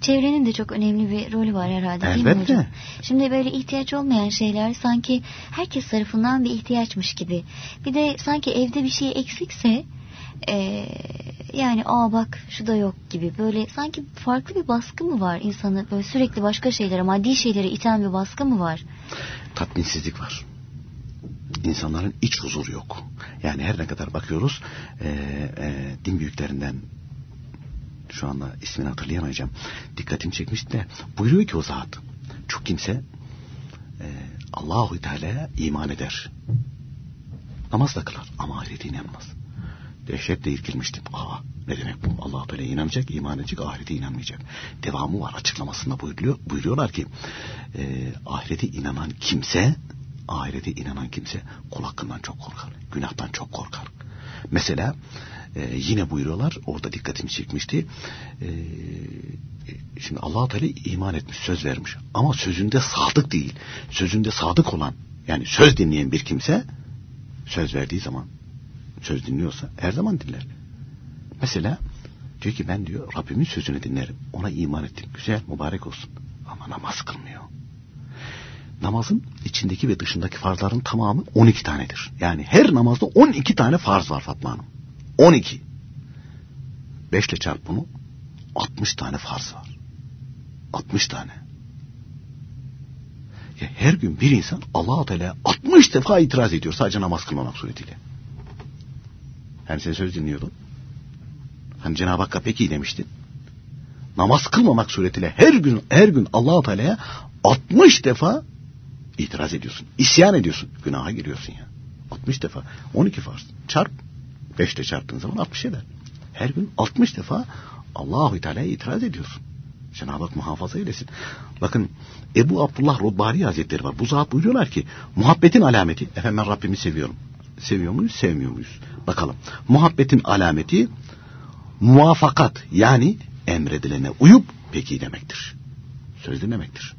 Çevrenin de çok önemli bir rolü var herhalde Elbette. değil mi hocam? Şimdi böyle ihtiyaç olmayan şeyler sanki herkes tarafından bir ihtiyaçmış gibi. Bir de sanki evde bir şey eksikse e, yani aa bak şu da yok gibi böyle sanki farklı bir baskı mı var insanı böyle sürekli başka şeylere maddi şeylere iten bir baskı mı var? Tatminsizlik var. İnsanların iç huzuru yok. Yani her ne kadar bakıyoruz e, e, din büyüklerinden şu anda ismini hatırlayamayacağım. Dikkatim çekmişti de buyuruyor ki o zat çok kimse e, Allahu Teala'ya iman eder. Namaz da kılar ama ahirete inanmaz. Dehşetle irkilmiştim. Aa ne demek bu? Allah Teala inanacak, iman edecek, ahirete inanmayacak. Devamı var açıklamasında buyuruyor, buyuruyorlar ki e, ahirete inanan kimse ahirete inanan kimse kul hakkından çok korkar. Günahtan çok korkar. Mesela e, yine buyuruyorlar orada dikkatimi çekmişti. E, şimdi allah Teala iman etmiş söz vermiş ama sözünde sadık değil. Sözünde sadık olan yani söz dinleyen bir kimse söz verdiği zaman söz dinliyorsa her zaman dinler. Mesela diyor ki ben diyor Rabbimin sözünü dinlerim. Ona iman ettim. Güzel mübarek olsun. Ama namaz kılmıyor. Namazın içindeki ve dışındaki farzların tamamı 12 tanedir. Yani her namazda 12 tane farz var Fatma Hanım. 12. 5 ile çarp bunu. 60 tane farz var. 60 tane. Ya her gün bir insan Allah-u Teala 60 defa itiraz ediyor sadece namaz kılmamak suretiyle. Hem sen söz dinliyordun. Hani Cenab-ı Hakk'a peki demiştin. Namaz kılmamak suretiyle her gün her gün Allah-u Teala'ya 60 defa itiraz ediyorsun. İsyan ediyorsun. Günaha giriyorsun ya. 60 defa. 12 farz. Çarp. 5 ile çarptığın zaman 60 eder. Her gün 60 defa Allahu Teala'ya itiraz ediyorsun. Cenab-ı Hak muhafaza eylesin. Bakın Ebu Abdullah Rubbari Hazretleri var. Bu zat buyuruyorlar ki muhabbetin alameti. Efendim ben Rabbimi seviyorum. Seviyor muyuz? Sevmiyor muyuz? Bakalım. Muhabbetin alameti muvafakat yani emredilene uyup peki demektir. Söz dinlemektir.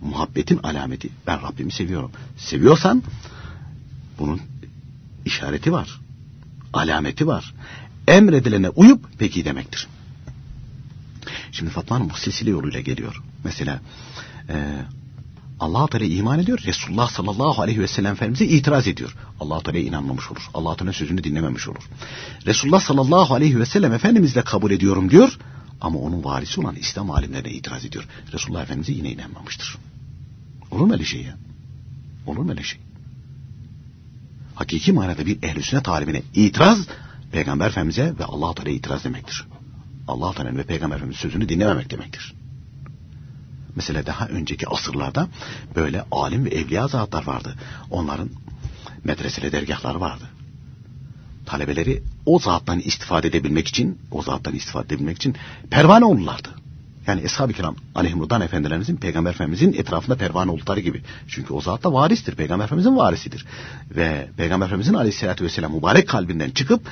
Muhabbetin alameti. Ben Rabbimi seviyorum. Seviyorsan bunun işareti var. Alameti var. Emredilene uyup peki demektir. Şimdi Fatma Hanım bu silsile yoluyla geliyor. Mesela e, allah Teala iman ediyor. Resulullah sallallahu aleyhi ve sellem Efendimiz'e itiraz ediyor. allah Teala'ya inanmamış olur. allah Teala sözünü dinlememiş olur. Resulullah sallallahu aleyhi ve sellem Efendimiz'le kabul ediyorum diyor. Ama onun varisi olan İslam alimlerine itiraz ediyor. Resulullah Efendimiz'e yine inanmamıştır. Olur mu öyle şey ya? Olur mu öyle şey? Hakiki manada bir ehl-i sünnet alimine itiraz Peygamber Efendimiz'e ve allah Teala'ya itiraz demektir. allah Teala'nın ve Peygamber Efendimiz'in sözünü dinlememek demektir. Mesela daha önceki asırlarda böyle alim ve evliya zatlar vardı. Onların medreseli dergahları vardı. Talebeleri o zattan istifade edebilmek için, o zattan istifade edebilmek için pervane olurlardı. Yani Eshab-ı Kiram Aleyhimrudan Efendilerimizin Peygamber Efendimizin etrafında pervane oldukları gibi. Çünkü o zat da varistir. Peygamber Efendimizin varisidir. Ve Peygamber Efendimizin Aleyhisselatü Vesselam mübarek kalbinden çıkıp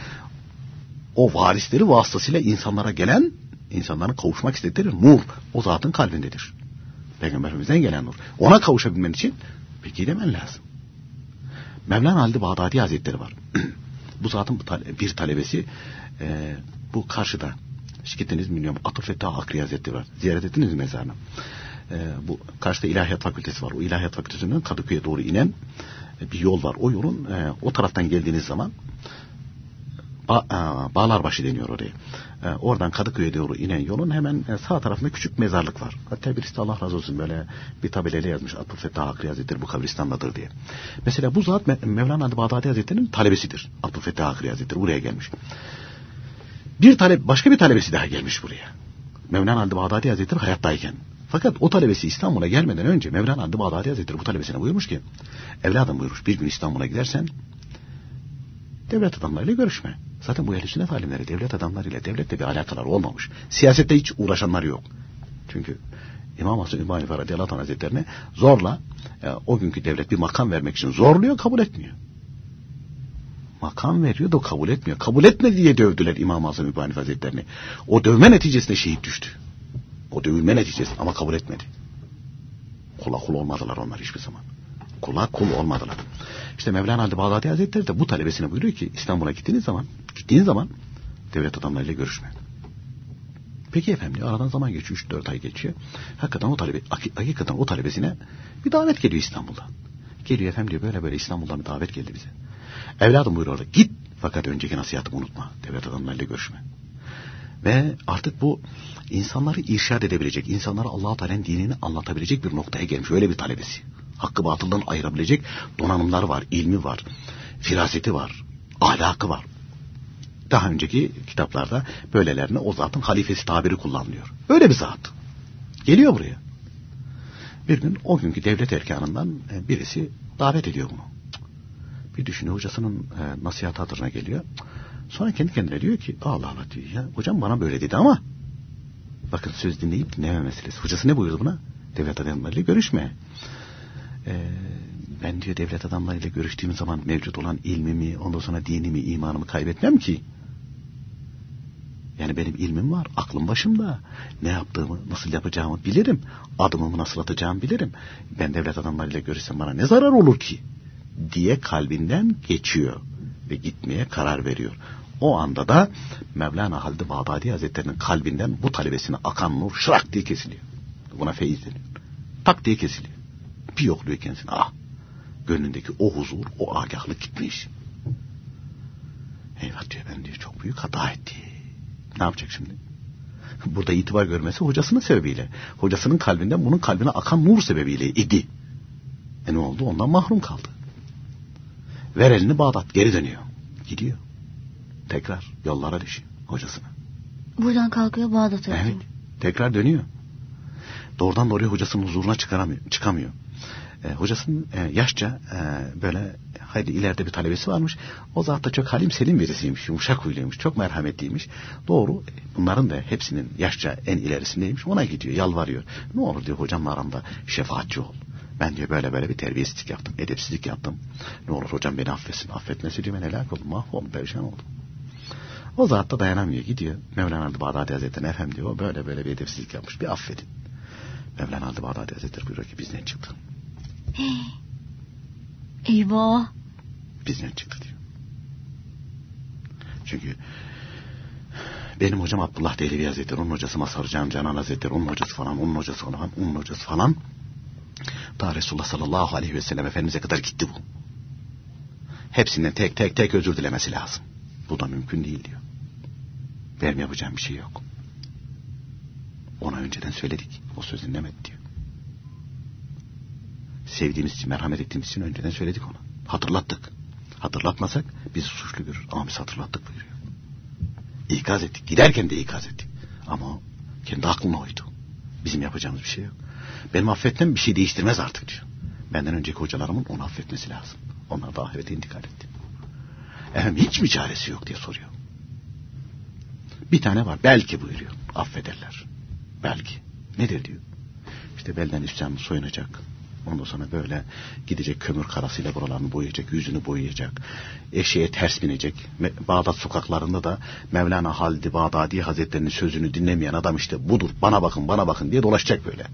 o varisleri vasıtasıyla insanlara gelen, insanların kavuşmak istedikleri nur o zatın kalbindedir. Peygamber Efendimiz'den gelen nur. Ona kavuşabilmen için peki demen lazım. Mevlana Halid Bağdadi Hazretleri var. *clears throat* bu zatın bir talebesi e, bu karşıda şirketiniz bilmiyorum Atıf Fettah Akri Hazretleri var. Ziyaret ettiniz mi mezarını? E, bu karşıda İlahiyat Fakültesi var. O İlahiyat Fakültesi'nden Kadıköy'e doğru inen e, bir yol var. O yolun e, o taraftan geldiğiniz zaman ba, e, Bağlarbaşı deniyor oraya. E, oradan Kadıköy'e doğru inen yolun hemen e, sağ tarafında küçük mezarlık var. Hatta birisi de Allah razı olsun böyle bir tabelayla yazmış. Atıf Fettah Akri Hazretleri bu kabristandadır diye. Mesela bu zat Me Mevlana Bağdadi Hazretleri'nin talebesidir. Atıf Fettah Akri Hazretleri buraya gelmiş. Bir talep, başka bir talebesi daha gelmiş buraya. Mevlana Adı Bağdadi Hazretleri hayattayken. Fakat o talebesi İstanbul'a gelmeden önce Mevlana Adı Bağdadi Hazretleri bu talebesine buyurmuş ki evladım buyurmuş bir gün İstanbul'a gidersen devlet adamlarıyla görüşme. Zaten bu ehl sünnet alimleri devlet adamlarıyla devletle bir alakaları olmamış. Siyasette hiç uğraşanlar yok. Çünkü İmam Hasan İbn Hanife radıyallahu anh hazretlerine zorla e, o günkü devlet bir makam vermek için zorluyor kabul etmiyor. Makam veriyor da kabul etmiyor. Kabul etme diye dövdüler İmam Hasan İbn Hanife hazretlerini. O dövme neticesinde şehit düştü. O dövülme neticesinde ama kabul etmedi. Kula kul olmadılar onlar hiçbir zaman. Kula kul olmadılar. İşte Mevlana Ali Bağdadi Hazretleri de bu talebesine buyuruyor ki İstanbul'a gittiğiniz zaman gittiğiniz zaman devlet adamlarıyla görüşme. Peki efendim diyor, aradan zaman geçiyor 3-4 ay geçiyor. Hakikaten o talebe, hakikaten o talebesine bir davet geliyor İstanbul'dan. Geliyor efendim diyor böyle böyle İstanbul'dan bir davet geldi bize. Evladım buyuruyor git fakat önceki nasihatımı unutma. Devlet adamlarıyla görüşme. Ve artık bu insanları irşad edebilecek, insanlara Allah-u Teala'nın dinini anlatabilecek bir noktaya gelmiş. Öyle bir talebesi. Hakkı batıldan ayırabilecek donanımlar var, ilmi var, firaseti var, ahlakı var. Daha önceki kitaplarda böylelerine o zatın halifesi tabiri kullanılıyor. Öyle bir zat. Geliyor buraya. Bir gün o günkü devlet erkanından e, birisi davet ediyor bunu. Bir düşünüyor hocasının e, nasihat hatırına geliyor. Sonra kendi kendine diyor ki Allah Allah diyor ya hocam bana böyle dedi ama bakın söz dinleyip dinleme meselesi. Hocası ne buyurdu buna? Devlet adamlarıyla görüşme. Ee, ben diyor devlet adamlarıyla görüştüğüm zaman mevcut olan ilmimi, ondan sonra dinimi, imanımı kaybetmem ki. Yani benim ilmim var, aklım başımda. Ne yaptığımı, nasıl yapacağımı bilirim. Adımımı nasıl atacağımı bilirim. Ben devlet adamlarıyla görüşsem bana ne zarar olur ki? Diye kalbinden geçiyor ve gitmeye karar veriyor. O anda da Mevlana Halid Bağdadi Hazretleri'nin kalbinden bu talebesine akan nur şırak diye kesiliyor. Buna feyiz deniyor. Tak diye kesiliyor. Bir yokluyor kendisini. Ah! Gönlündeki o huzur, o agahlık gitmiş. Eyvah diyor ben diyor çok büyük hata etti. Ne yapacak şimdi? Burada itibar görmesi hocasının sebebiyle. Hocasının kalbinden bunun kalbine akan nur sebebiyle idi. E ne oldu? Ondan mahrum kaldı. Ver elini Bağdat geri dönüyor. Gidiyor. Tekrar yollara düşüyor hocasına. Buradan kalkıyor Bağdat'a. Evet. Tekrar dönüyor. Doğrudan doğruya hocasının huzuruna çıkaramıyor, çıkamıyor. E, hocasının e, yaşça e, böyle hayli ileride bir talebesi varmış. O zat da çok halim selim birisiymiş. Yumuşak huyluymuş. Çok merhametliymiş. Doğru. Bunların da hepsinin yaşça en ilerisindeymiş. Ona gidiyor. Yalvarıyor. Ne olur diyor hocamla aramda şefaatçi ol. Ben diyor böyle böyle bir terbiyesizlik yaptım. Edepsizlik yaptım. Ne olur hocam beni affetsin. Affetmesi diyor ben helak oldum. Mahvoldum. Perişan oldum. O zat da dayanamıyor. Gidiyor. Mevlana Bağdadi Hazretleri efendim diyor. Böyle böyle bir edepsizlik yapmış. Bir affedin. Mevlana Bağdadi Hazretleri buyuruyor ki bizden çıktı. *gasps* Eyvah. Bizden çıktı diyor. Çünkü benim hocam Abdullah Dehlevi Hazretleri, onun hocası Mazhar Can Canan Hazretleri, onun hocası falan, onun hocası falan, onun hocası falan. Ta Resulullah sallallahu aleyhi ve sellem Efendimiz'e kadar gitti bu. Hepsinden tek tek tek özür dilemesi lazım. Bu da mümkün değil diyor. Benim yapacağım bir şey yok. Ona önceden söyledik. O söz dinlemedi diyor. Sevdiğimiz için, merhamet ettiğimiz için önceden söyledik ona. Hatırlattık. Hatırlatmasak bizi suçlu görür. Ama biz hatırlattık buyuruyor. İkaz ettik. Giderken de ikaz ettik. Ama o kendi aklına oydu. Bizim yapacağımız bir şey yok. Benim affetmem bir şey değiştirmez artık diyor. Benden önceki hocalarımın onu affetmesi lazım. Onlar da ahirete intikal etti. Efendim hiç mi çaresi yok diye soruyor. Bir tane var. Belki buyuruyor. Affederler. Belki. Nedir diyor. İşte belden üstten soyunacak. Ondan sonra böyle gidecek kömür karasıyla buralarını boyayacak, yüzünü boyayacak. Eşeğe ters binecek. Bağdat sokaklarında da Mevlana Halid Bağdadi Hazretleri'nin sözünü dinlemeyen adam işte budur bana bakın bana bakın diye dolaşacak böyle.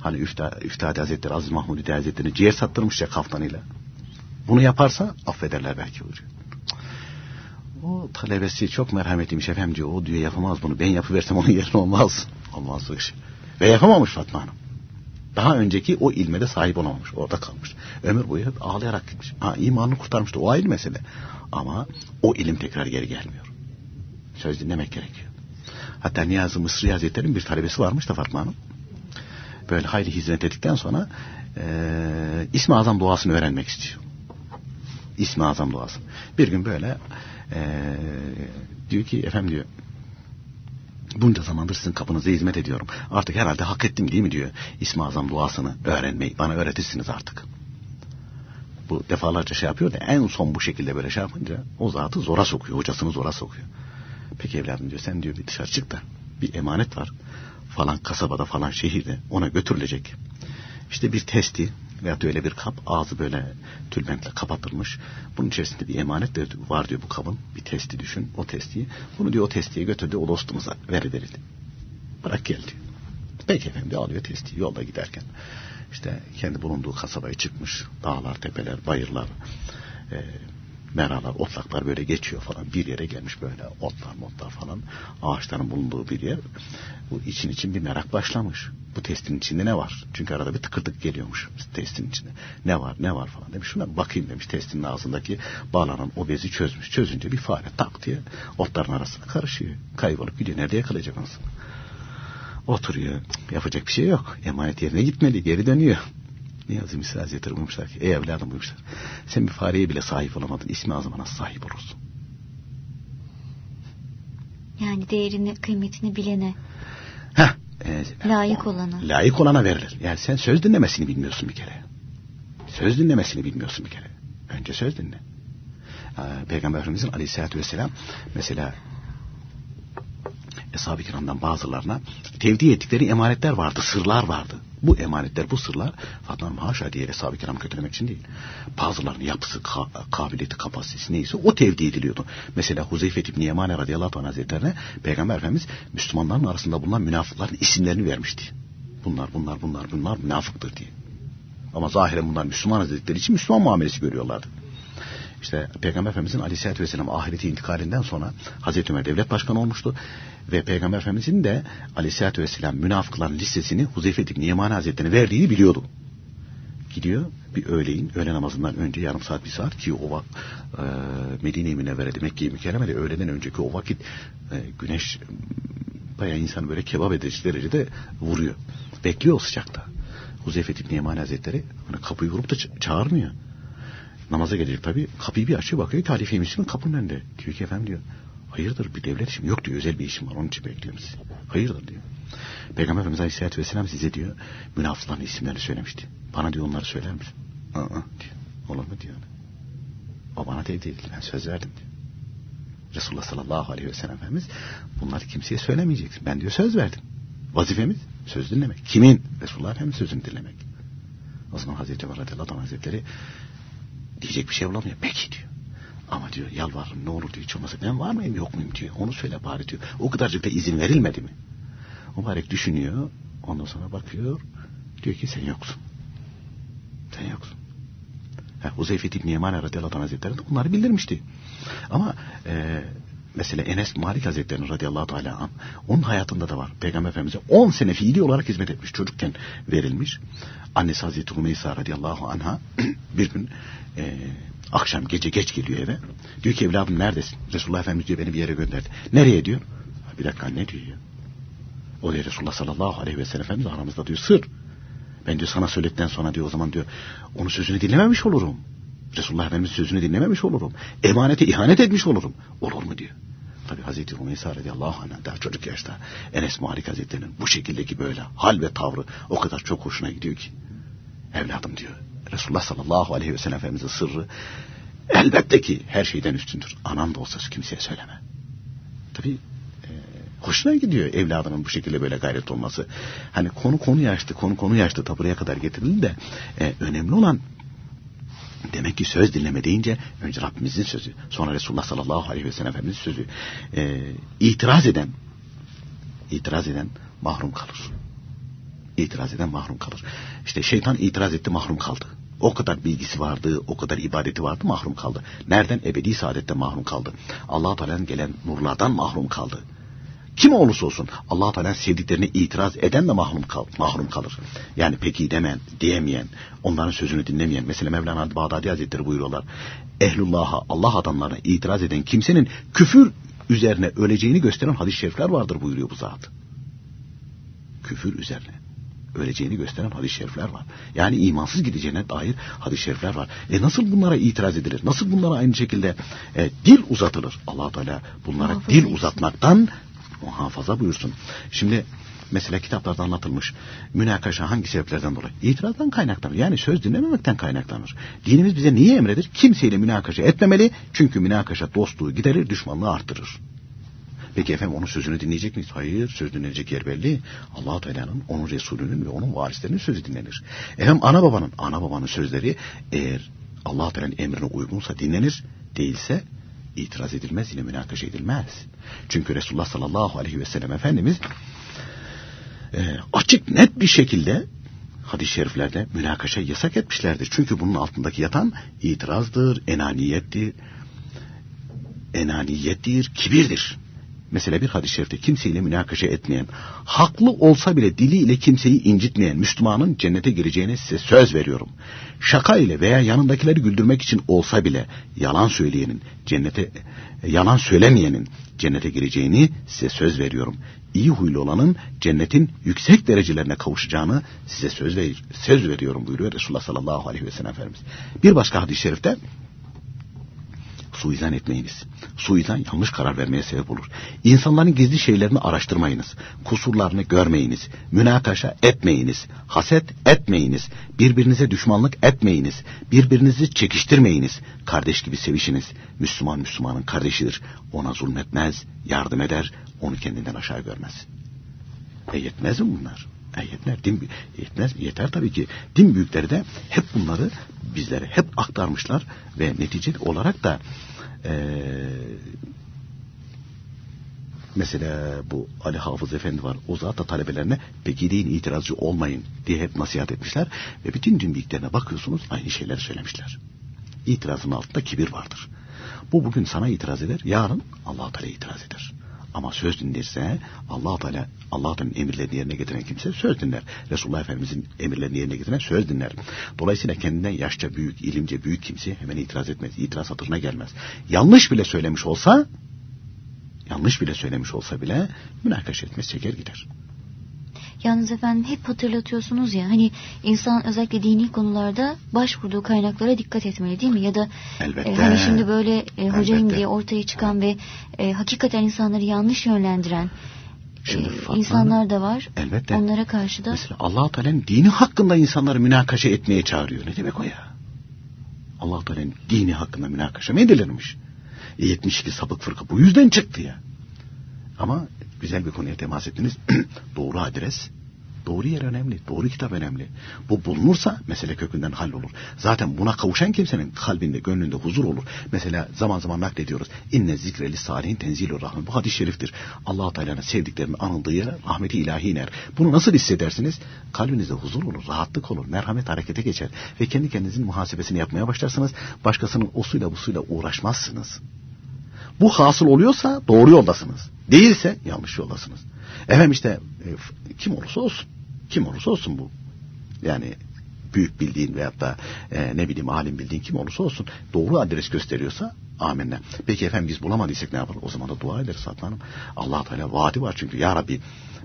Hani Üfta, Üftadi Hazretleri Aziz Mahmud İdi Hazretleri'ni ciğer sattırmış ya kaftanıyla. Bunu yaparsa affederler belki buyuruyor. O talebesi çok merhametliymiş efendim diyor. O diyor yapamaz bunu. Ben yapıversem onun yerine olmaz. Olmaz o iş. Ve yapamamış Fatma Hanım. Daha önceki o ilme de sahip olamamış. Orada kalmış. Ömür boyu ağlayarak gitmiş. Ha, imanını kurtarmıştı. O ayrı mesele. Ama o ilim tekrar geri gelmiyor. Söz dinlemek gerekiyor. Hatta Niyazi Mısri Hazretleri'nin bir talebesi varmış da Fatma Hanım. Böyle hayli hizmet ettikten sonra e, İsmi Azam duasını öğrenmek istiyor. İsmi Azam duası. Bir gün böyle e, diyor ki efendim diyor bunca zamandır sizin kapınıza hizmet ediyorum. Artık herhalde hak ettim değil mi diyor. İsmi Azam duasını öğrenmeyi bana öğretirsiniz artık. Bu defalarca şey yapıyor da en son bu şekilde böyle şey yapınca o zatı zora sokuyor. Hocasını zora sokuyor. Peki evladım diyor sen diyor bir dışarı çık da bir emanet var. Falan kasabada falan şehirde ona götürülecek. İşte bir testi veyahut öyle bir kap ağzı böyle tülbentle kapatılmış. Bunun içerisinde bir emanet de var diyor bu kabın. Bir testi düşün o testiyi. Bunu diyor o testiye götürdü o dostumuza veriverildi. Bırak gel diyor. Peki efendim diyor, alıyor testiyi yolda giderken. İşte kendi bulunduğu kasabaya çıkmış. Dağlar, tepeler, bayırlar. E, meralar, otlaklar böyle geçiyor falan. Bir yere gelmiş böyle otlar, motlar falan. Ağaçların bulunduğu bir yer. Bu için için bir merak başlamış. Bu testin içinde ne var? Çünkü arada bir tıkırtık geliyormuş testin içinde. Ne var, ne var falan demiş. Şuna bakayım demiş. Testinin ağzındaki bağlanan o bezi çözmüş. Çözünce bir fare tak diye otların arasına karışıyor. Kaybolup gidiyor. Nerede yakalayacak anasını? Oturuyor. Yapacak bir şey yok. Emanet yerine gitmeli. Geri dönüyor. Niyazi Misri Hazretleri buyurmuşlar ki ey evladım buyurmuşlar. Sen bir fareye bile sahip olamadın. İsmi azama nasıl sahip olursun? Yani değerini, kıymetini bilene. Heh, e, layık olana. Layık olana verilir. Yani sen söz dinlemesini bilmiyorsun bir kere. Söz dinlemesini bilmiyorsun bir kere. Önce söz dinle. Ee, Peygamber Efendimizin aleyhissalatü vesselam mesela Eshab-ı kiramdan bazılarına tevdi ettikleri emanetler vardı, sırlar vardı. Bu emanetler, bu sırlar Fatma haşa diye Eshab-ı kiram kötülemek için değil. Bazılarının yapısı, ka kabiliyeti, kapasitesi neyse o tevdi ediliyordu. Mesela Huzeyfe İbni Yemane radıyallahu anh hazretlerine Peygamber Efendimiz Müslümanların arasında bulunan münafıkların isimlerini vermişti. Bunlar, bunlar, bunlar, bunlar münafıktır diye. Ama zahiren bunlar Müslüman hazretleri için Müslüman muamelesi görüyorlardı. İşte Peygamber Efendimizin Aleyhisselatü Vesselam ahireti intikalinden sonra Hazreti Ömer devlet başkanı olmuştu. Ve Peygamber Efendimizin de Aleyhisselatü Vesselam münafıkların listesini Huzeyfe İbni Yemani Hazretleri'ne verdiğini biliyordu. Gidiyor bir öğleyin, öğle namazından önce yarım saat bir saat ki o e, Medine-i Münevvere'de Mekke-i Mükerreme'de öğleden önceki o vakit e, güneş bayağı insan böyle kebap edici derecede vuruyor. Bekliyor o sıcakta. Huzeyfe İbni Yemani Hazretleri hani kapıyı vurup da çağırmıyor. Namaza gelecek tabii. Kapıyı bir açıyor bakıyor ki Halife Müslüm'ün kapının önünde. Diyor ki efendim diyor. Hayırdır bir devlet işim yok diyor. Özel bir işim var onun için bekliyorum sizi. Hayırdır diyor. Peygamber Efendimiz Aleyhisselatü Vesselam size diyor münafıkların isimlerini söylemişti. Bana diyor onları söyler misin? Aa, diyor. Olur mu diyor. O bana tevdi edildi. Ben söz verdim diyor. Resulullah sallallahu aleyhi ve sellem Efendimiz bunları kimseye söylemeyeceksin. Ben diyor söz verdim. Vazifemiz söz dinlemek. Kimin? Resulullah Efendimiz sözünü dinlemek. O zaman Hazreti Ömer radıyallahu hazretleri diyecek bir şey bulamıyor. Peki diyor. Ama diyor yalvarırım ne olur diyor hiç olmazsa ben var mıyım yok muyum diyor. Onu söyle bari diyor. O kadarcık da izin verilmedi mi? Mübarek düşünüyor. Ondan sonra bakıyor. Diyor ki sen yoksun. Sen yoksun. Ha, Uzeyfe İbni Yemane radıyallahu anh hazretleri de bunları bildirmişti. Ama e, mesela Enes Malik Hazretleri'nin radıyallahu teala an, onun hayatında da var. Peygamber Efendimiz'e 10 sene fiili olarak hizmet etmiş. Çocukken verilmiş. Annesi Hazreti Rumeysa radıyallahu anha *clears throat* bir gün e, akşam gece geç geliyor eve. Diyor ki evladım neredesin? Resulullah Efendimiz diyor beni bir yere gönderdi. Nereye diyor? Bir dakika ne diyor ya? O diyor Resulullah sallallahu aleyhi ve sellem Efendimiz aramızda diyor sır. Ben diyor sana söyledikten sonra diyor o zaman diyor onun sözünü dinlememiş olurum. Resulullah Efendimiz sözünü dinlememiş olurum. Emanete ihanet etmiş olurum. Olur mu diyor. Tabi Hazreti Rumeysa radıyallahu anh daha çocuk yaşta Enes Malik Hazretleri'nin bu şekildeki böyle hal ve tavrı o kadar çok hoşuna gidiyor ki. Evladım diyor. Resulullah sallallahu aleyhi ve sellem Efendimiz'in sırrı elbette ki her şeyden üstündür. Anan da olsa kimseye söyleme. Tabi e, hoşuna gidiyor evladının bu şekilde böyle gayret olması. Hani konu konu yaştı, konu konu yaştı ta buraya kadar getirildi de e, önemli olan Demek ki söz dinleme deyince önce Rabbimizin sözü, sonra Resulullah sallallahu aleyhi ve sellem Efendimizin sözü. Ee, itiraz eden, itiraz eden mahrum kalır. İtiraz eden mahrum kalır. İşte şeytan itiraz etti mahrum kaldı. O kadar bilgisi vardı, o kadar ibadeti vardı mahrum kaldı. Nereden? Ebedi saadetten mahrum kaldı. allah Teala'nın gelen nurlardan mahrum kaldı. Kim olursa olsun allah Teala sevdiklerine itiraz eden de mahrum, kal mahrum kalır. Yani peki demeyen, diyemeyen, onların sözünü dinlemeyen. Mesela Mevlana Bağdadi Hazretleri buyuruyorlar. Ehlullah'a, Allah adamlarına itiraz eden kimsenin küfür üzerine öleceğini gösteren hadis-i şerifler vardır buyuruyor bu zat. Küfür üzerine öleceğini gösteren hadis-i şerifler var. Yani imansız gideceğine dair hadis-i şerifler var. E nasıl bunlara itiraz edilir? Nasıl bunlara aynı şekilde e, dil uzatılır? allah Teala bunlara Muhafaza dil uzatmaktan muhafaza buyursun. Şimdi mesela kitaplarda anlatılmış münakaşa hangi sebeplerden dolayı? İtirazdan kaynaklanır. Yani söz dinlememekten kaynaklanır. Dinimiz bize niye emredir? Kimseyle münakaşa etmemeli. Çünkü münakaşa dostluğu giderir, düşmanlığı artırır. Peki efendim onun sözünü dinleyecek miyiz? Hayır, söz dinlenecek yer belli. allah Teala'nın, onun Resulünün ve onun varislerinin sözü dinlenir. Efendim ana babanın, ana babanın sözleri eğer allah Teala'nın emrine uygunsa dinlenir, değilse itiraz edilmez, yine münakaşa edilmez. Çünkü Resulullah sallallahu aleyhi ve sellem Efendimiz e, açık net bir şekilde hadis-i şeriflerde münakaşa yasak etmişlerdir. Çünkü bunun altındaki yatan itirazdır, enaniyettir, enaniyettir, kibirdir. Mesela bir hadis-i şerifte kimseyle münakaşa etmeyen, haklı olsa bile diliyle kimseyi incitmeyen Müslümanın cennete gireceğine size söz veriyorum. Şaka ile veya yanındakileri güldürmek için olsa bile yalan söyleyenin, cennete yalan söylemeyenin cennete gireceğini size söz veriyorum. İyi huylu olanın cennetin yüksek derecelerine kavuşacağını size söz, ver, söz veriyorum buyuruyor Resulullah sallallahu aleyhi ve sellem Efendimiz. Bir başka hadis-i şerifte suizan etmeyiniz. Suizan yanlış karar vermeye sebep olur. İnsanların gizli şeylerini araştırmayınız. Kusurlarını görmeyiniz. Münakaşa etmeyiniz. Haset etmeyiniz. Birbirinize düşmanlık etmeyiniz. Birbirinizi çekiştirmeyiniz. Kardeş gibi sevişiniz. Müslüman Müslümanın kardeşidir. Ona zulmetmez, yardım eder, onu kendinden aşağı görmez. E yetmez mi bunlar? E yetmez, din, yetmez? Yeter tabii ki. Din büyükleri de hep bunları bizlere hep aktarmışlar ve netice olarak da e, mesela bu Ali Hafız Efendi var. O zat da talebelerine peki deyin itirazcı olmayın diye hep nasihat etmişler. Ve bütün din büyüklerine bakıyorsunuz aynı şeyleri söylemişler. İtirazın altında kibir vardır. Bu bugün sana itiraz eder, yarın allah Teala itiraz eder. Ama söz dinlerse allah Teala allah emirlerini yerine getiren kimse söz dinler. Resulullah Efendimizin emirlerini yerine getiren söz dinler. Dolayısıyla kendinden yaşça büyük, ilimce büyük kimse hemen itiraz etmez. İtiraz hatırına gelmez. Yanlış bile söylemiş olsa yanlış bile söylemiş olsa bile münakaşa etmez çeker gider. Yalnız efendim hep hatırlatıyorsunuz ya hani insan özellikle dini konularda başvurduğu kaynaklara dikkat etmeli değil mi? Ya da Elbette. e, hani şimdi böyle e, hocayım Elbette. diye ortaya çıkan ve e, hakikaten insanları yanlış yönlendiren Şimdi e, Fatma insanlar da var. Elbette. Onlara karşı da Mesela allah Teala'nın dini hakkında insanları münakaşa etmeye çağırıyor. Ne demek o ya? allah Teala'nın dini hakkında münakaşa mı edilirmiş? E 72 sapık fırka bu yüzden çıktı ya. Ama güzel bir konuya temas ettiniz. *clears throat* doğru adres, doğru yer önemli, doğru kitap önemli. Bu bulunursa mesele kökünden hallolur. Zaten buna kavuşan kimsenin kalbinde, gönlünde huzur olur. Mesela zaman zaman naklediyoruz. İnne zikreli salihin tenzilur rahmet. Bu hadis-i şeriftir. allah Teala'nın sevdiklerinin anıldığı yere rahmeti ilahi iner. Bunu nasıl hissedersiniz? Kalbinizde huzur olur, rahatlık olur, merhamet harekete geçer. Ve kendi kendinizin muhasebesini yapmaya başlarsınız. Başkasının o suyla bu suyla uğraşmazsınız. Bu hasıl oluyorsa doğru yoldasınız. Değilse yanlış yoldasınız. Efendim işte e, kim olursa olsun. Kim olursa olsun bu. Yani büyük bildiğin veyahut da e, ne bileyim alim bildiğin kim olursa olsun doğru adres gösteriyorsa amenna. Peki efendim biz bulamadıysak ne yapalım? O zaman da dua ederiz Fatma allah Teala vaadi var çünkü ya Rabbi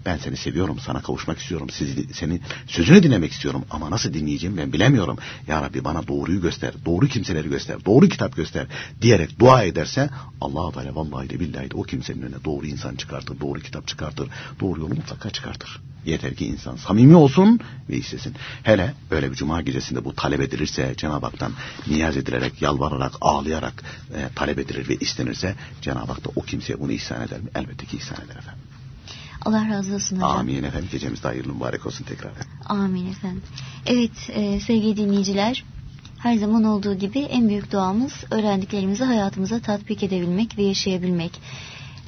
ben seni seviyorum, sana kavuşmak istiyorum, sizi, senin sözünü dinlemek istiyorum ama nasıl dinleyeceğim ben bilemiyorum. Ya Rabbi bana doğruyu göster, doğru kimseleri göster, doğru kitap göster diyerek dua ederse allah Teala vallahi de billahi de o kimsenin önüne doğru insan çıkartır, doğru kitap çıkartır, doğru yolu mutlaka çıkartır. Yeter ki insan samimi olsun ve istesin. Hele böyle bir cuma gecesinde bu talep edilirse Cenab-ı Hak'tan niyaz edilerek, yalvararak, ağlayarak e, talep edilir ve istenirse Cenab-ı Hak da o kimseye bunu ihsan eder mi? Elbette ki ihsan eder efendim. Allah razı olsun hocam. Amin efendim. Gecemiz de hayırlı mübarek olsun tekrar. Amin efendim. Evet e, sevgili dinleyiciler her zaman olduğu gibi en büyük duamız öğrendiklerimizi hayatımıza tatbik edebilmek ve yaşayabilmek.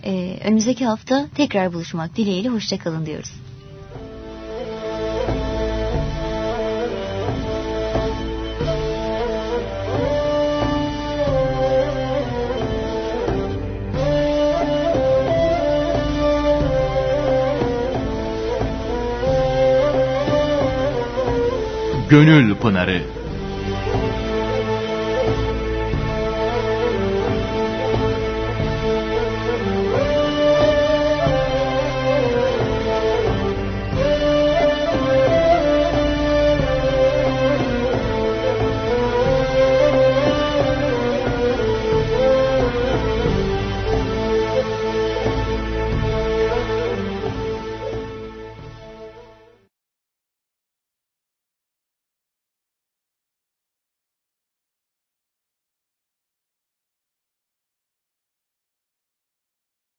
E, önümüzdeki hafta tekrar buluşmak dileğiyle hoşçakalın diyoruz. Gönül Pınarı